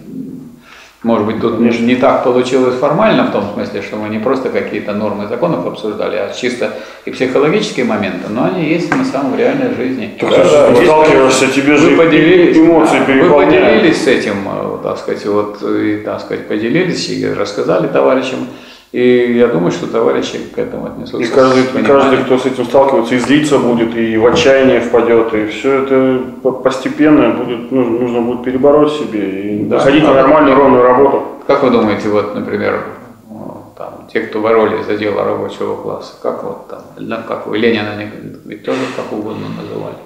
S1: Может быть, тут не, не так получилось формально, в том смысле, что мы не просто какие-то нормы законов обсуждали, а чисто и психологические моменты, но они есть на самом реальной жизни.
S3: Так
S2: Да,
S3: ты
S2: да, есть
S3: сталкиваешься, тебе же
S1: Вы поделились,
S3: эмоции
S1: да, вы поделились с этим, э, так сказать, вот, и, так сказать, поделились и рассказали товарищам. И я думаю, что товарищи к этому отнесутся.
S3: И каждый, каждый, кто с этим сталкивается, и злиться будет, и в отчаяние впадет, и все это по- постепенно будет, нужно, нужно будет перебороть себе и
S1: Да.
S3: находить на нормальную ровную работу.
S1: Как вы думаете, вот, например, там, те, кто боролись за дело рабочего класса, как вот там, как вы, Ленина ведь тоже как угодно называли.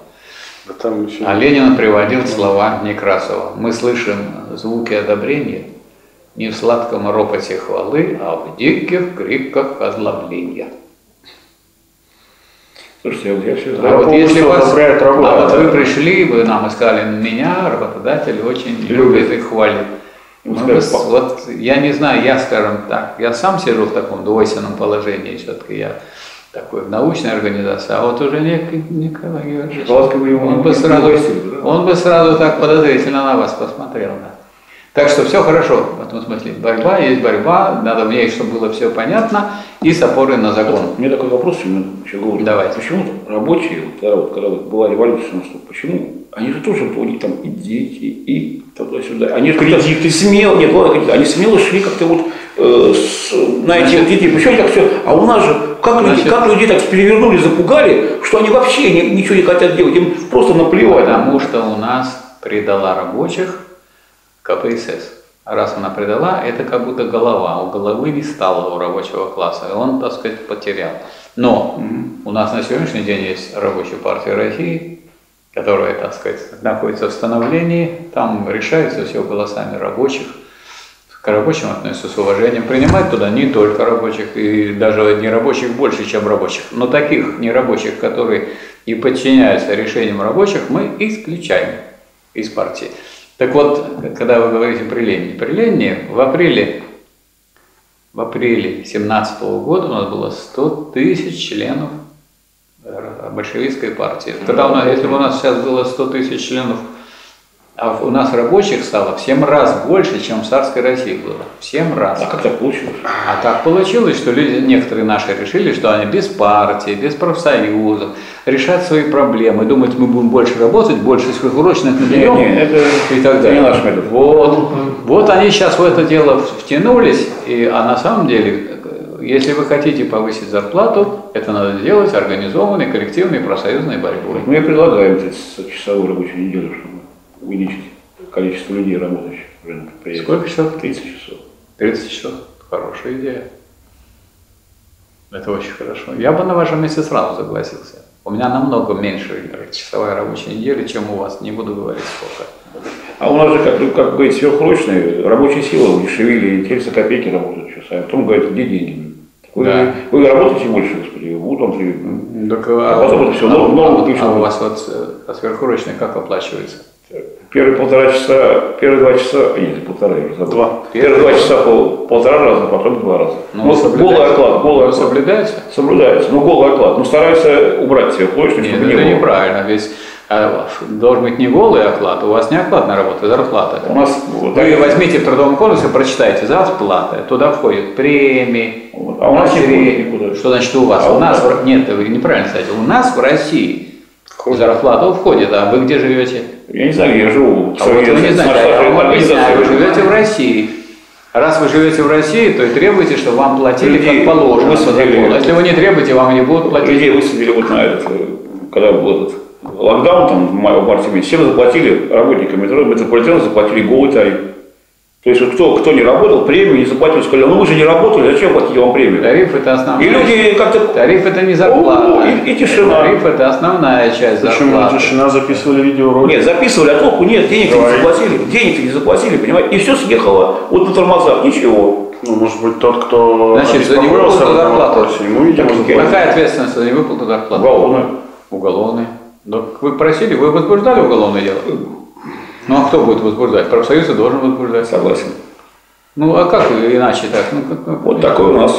S3: Да там еще...
S1: А Ленин приводил слова Некрасова. Мы слышим звуки одобрения не в сладком ропоте хвалы, а в диких криках озлобления.
S2: Слушайте, вот я все
S1: А
S2: знаю.
S1: вот если вас,
S3: работу,
S1: а вот вы пришли, вы нам искали меня, работодатель очень любит и хвалит.
S2: Ну,
S1: Мы бы с-
S2: скажем,
S1: вот я не знаю, я, скажем так, я сам сижу в таком двойственном положении, все-таки я такой в научной организации, а вот уже Ник- Николай Георгиевич, он бы сразу, он бы сразу так подозрительно на вас посмотрел, да. Так что все хорошо, в этом смысле. Борьба есть борьба, надо мне, чтобы было все понятно, и с опорой на закон.
S2: У меня такой вопрос, еще говорю.
S1: Давайте.
S2: Почему рабочие, вот, да, вот, когда вот была революция, что, почему? Они же тоже, них там и дети, и туда-сюда. Они же кредиты смело, нет, ладно, кредиты, они смело шли как-то вот э, с, на эти вот детей. Почему так все? А у нас же, как, люди,
S1: Значит-
S2: как людей так перевернули, запугали, что они вообще ни- ничего не хотят делать, им просто наплевать.
S1: Потому что у нас предала рабочих КПСС. Раз она предала, это как будто голова. У головы не стало у рабочего класса, и он, так сказать, потерял. Но у нас на сегодняшний день есть Рабочая партия России, которая, так сказать, находится в становлении, там решается все голосами рабочих. К рабочим относятся с уважением. Принимать туда не только рабочих, и даже не рабочих больше, чем рабочих. Но таких нерабочих, которые не подчиняются решениям рабочих, мы исключаем из партии. Так вот, когда вы говорите при Ленине, при Ленине в апреле, в апреле 17 года у нас было 100 тысяч членов э, большевистской партии. Когда у нас, если бы у нас сейчас было 100 тысяч членов, а у нас рабочих стало в 7 раз больше, чем в царской России было. В 7 раз.
S2: А как так получилось?
S1: А так получилось, что люди, некоторые наши решили, что они без партии, без профсоюзов, решат свои проблемы, думают, мы будем больше работать, больше сверхурочных наберем
S2: Не, не, это,
S1: и так
S2: это
S1: далее.
S2: не наш метод.
S1: Вот, вот они сейчас в это дело втянулись, и, а на самом деле, если вы хотите повысить зарплату, это надо делать организованной, коллективной, профсоюзной борьбой.
S2: Мы предлагаем 30-часовую рабочую неделю, чтобы увеличить количество людей, работающих уже на предприятии.
S1: Сколько часов?
S2: 30 часов.
S1: 30 часов. Хорошая идея. Это очень хорошо. Я бы на вашем месте сразу согласился. У меня намного меньше часовая рабочая неделя, чем у вас. Не буду говорить сколько.
S2: А у нас же, как, как говорить, сверхурочные, рабочая сила удешевили, и теперь за копейки работают часами. Потом говорят, где деньги? Вы,
S1: Да.
S2: вы работаете больше, господи, вот вам три-
S1: Так,
S2: А потом это всё новое- новое
S1: а,
S2: пишем.
S1: а у вас вот а сверхурочные как оплачивается?
S2: Первые полтора часа, первые два часа, нет, полтора, я уже забыл.
S3: Два.
S2: Первые два часа пол, полтора раза, потом два раза.
S1: Ну,
S2: вот
S1: соблюдается.
S2: голый оклад, голый оклад.
S1: соблюдаете?
S2: Соблюдается, но голый оклад. Ну, стараются убрать сверхурочные,
S1: Нет,
S2: чтобы не
S1: это
S2: было.
S1: неправильно. Ведь а, должен быть не голый оклад, у вас не окладная работа, а зарплата.
S2: У нас
S1: Вы
S2: так.
S1: возьмите в трудовом кодексе, прочитайте зарплата, туда входят премии.
S2: А у нас не входит никуда.
S1: Что значит у вас?
S2: А
S1: у
S2: у
S1: нас, нет, вы неправильно сказали, у нас в России зарплата входит, а вы где живете?
S2: Я не знаю, я живу в
S1: А вот вы не знаете, вам объясняю, вы живете в России. Раз вы живете в России, то и требуйте, чтобы вам платили
S2: Людей
S1: как положено по
S2: высадили.
S1: закону. Если вы не требуете, вам не будут платить.
S2: Людей высадили вот на этот, когда был этот локдаун, там, в марте месяце, всем заплатили, работникам метро, метрополитена заплатили голый тариф. То есть кто, кто не работал, премию не заплатил, сказали, ну вы же не работали, зачем платить вам премию?
S1: Тариф это основная.
S2: И люди как-то...
S1: Тариф это не зарплата.
S2: О, и- и тишина.
S1: Тариф это основная часть
S3: Почему
S1: зарплаты.
S3: тишина записывали видеоролик?
S2: Нет, записывали, а толку нет, денег-то не заплатили, денег-то не заплатили, понимаете, и все съехало вот на тормозах, ничего.
S3: Ну, может быть, тот, кто
S1: Значит, за невыплату зарплаты.
S3: вопросе, ему, видимо.
S1: Какая ответственность за невыплату зарплаты?
S2: Уголовно.
S1: Уголовный. Так вы просили, вы возбуждали уголовное дело? Ну а кто будет возбуждать? Профсоюз и должен возбуждать.
S2: Согласен.
S1: Ну а как иначе так? Ну, как, как-
S2: Вот такой у нас.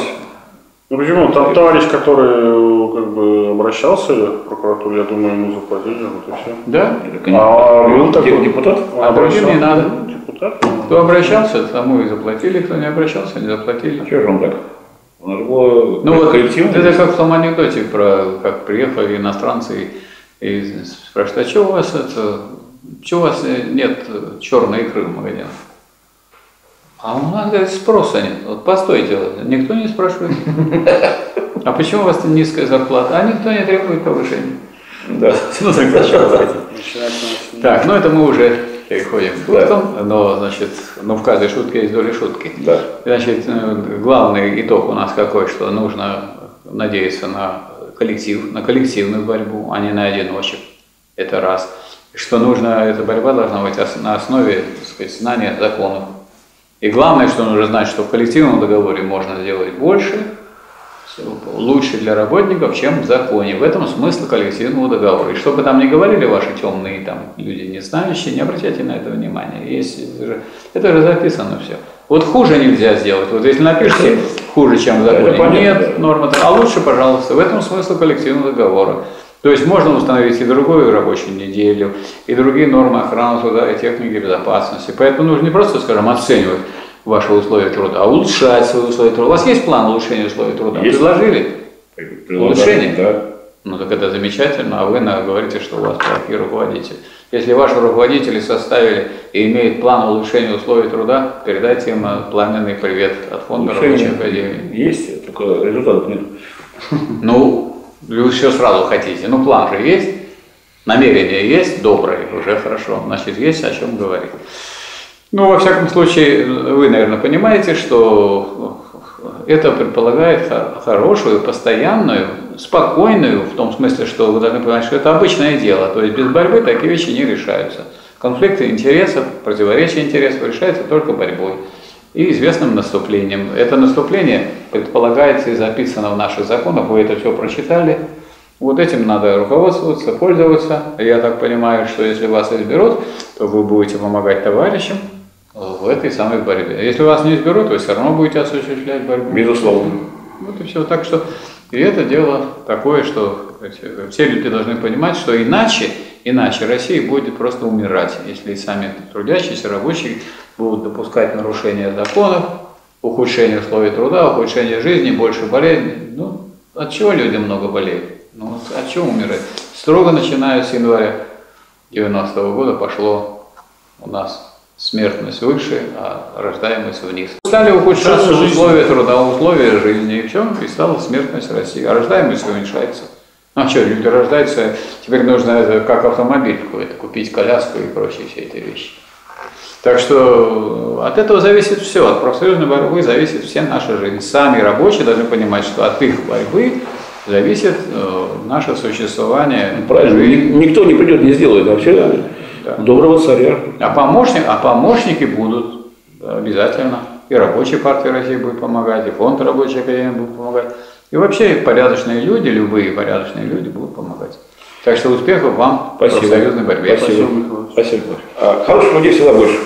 S3: Ну почему? Там товарищ, который как бы обращался в прокуратуру, я думаю, ему заплатили, вот и все.
S1: Да?
S3: А был такой
S2: депутат?
S1: А другим не надо.
S3: Депутат?
S1: Кто обращался, тому и заплатили, кто не обращался, не заплатили.
S2: Что же он так? У нас было
S1: Ну вот,
S2: коллективное.
S1: это как в том анекдоте про как приехали иностранцы и, и спрашивают, а что у вас это, что у вас э, нет черной икры в магазинах? А у нас, говорит, спроса нет. Вот постойте, никто не спрашивает. А почему у вас низкая зарплата? А никто не требует повышения.
S2: Да.
S1: Ну
S3: с ним.
S1: Так, ну это мы уже переходим к шуткам, но, значит, ну, в каждой шутке есть доля шутки.
S2: Да.
S1: Значит, э, главный итог у нас какой, что нужно надеяться на коллектив, на коллективную борьбу, а не на одиночек. Это раз. Что нужно, эта борьба должна быть на основе, так сказать, знания законов. И главное, что нужно знать, что в коллективном договоре можно сделать больше, лучше для работников, чем в законе. В этом смысл коллективного договора. И что бы там ни говорили ваши темные там, люди, не знающие, не обращайте на это внимания. Есть, это, же, это же записано все. Вот хуже нельзя сделать. Вот если напишите хуже, чем в законе, нет нормы, а лучше, пожалуйста. В этом смысл коллективного договора. То есть можно установить и другую рабочую неделю, и другие нормы охраны труда и техники безопасности. Поэтому нужно не просто, скажем, оценивать ваши условия труда, а улучшать свои условия труда. У вас есть план улучшения условий труда?
S2: Есть.
S1: Предложили? Улучшение?
S2: Да.
S1: Ну так это замечательно, а вы говорите, что у вас плохие руководители. Если ваши руководители составили и имеют план улучшения условий труда, передайте им э, пламенный привет от фонда рабочей академии.
S2: Есть, только результатов нет.
S1: Ну, вы все сразу хотите. Ну, план же есть, намерение есть, доброе, уже хорошо. Значит, есть о чем говорить. Ну, во всяком случае, вы, наверное, понимаете, что это предполагает хо- хорошую, постоянную, спокойную, в том смысле, что вы должны понимать, что это обычное дело. То есть без борьбы такие вещи не решаются. Конфликты интересов, противоречия интересов решаются только борьбой и известным наступлением. Это наступление предполагается и записано в наших законах, вы это все прочитали. Вот этим надо руководствоваться, пользоваться. Я так понимаю, что если вас изберут, то вы будете помогать товарищам в этой самой борьбе. Если вас не изберут, вы все равно будете осуществлять борьбу.
S2: Безусловно.
S1: Вот и все. Так что и это дело такое, что все люди должны понимать, что иначе, иначе Россия будет просто умирать, если и сами трудящиеся, рабочие будут допускать нарушения законов, ухудшение условий труда, ухудшение жизни, больше болезней. Ну, от чего люди много болеют? Ну, от чего умирать? Строго начиная с января 90 года пошло у нас смертность выше, а рождаемость вниз. Стали ухудшаться условия труда, условия жизни, и все, и стала смертность России. А рождаемость уменьшается. Ну а что, люди рождаются, теперь нужно это как автомобиль какой-то, купить коляску и прочие все эти вещи. Так что от этого зависит все, от профсоюзной борьбы зависит вся наша жизнь. Сами рабочие должны понимать, что от их борьбы зависит э, наше существование.
S2: Правильно,
S1: жизнь.
S2: ни- никто не придет, не сделает вообще.
S1: Да.
S2: Доброго царя.
S1: А, помощник, а помощники будут да, обязательно. И рабочая партия России будет помогать, и фонд рабочей академии будет помогать. И вообще порядочные люди, любые порядочные люди будут помогать. Так что успехов вам в
S2: Спасибо.
S1: профсоюзной борьбе.
S2: Спасибо.
S3: Спасибо.
S2: Спасибо. А, Хороших людей всегда больше.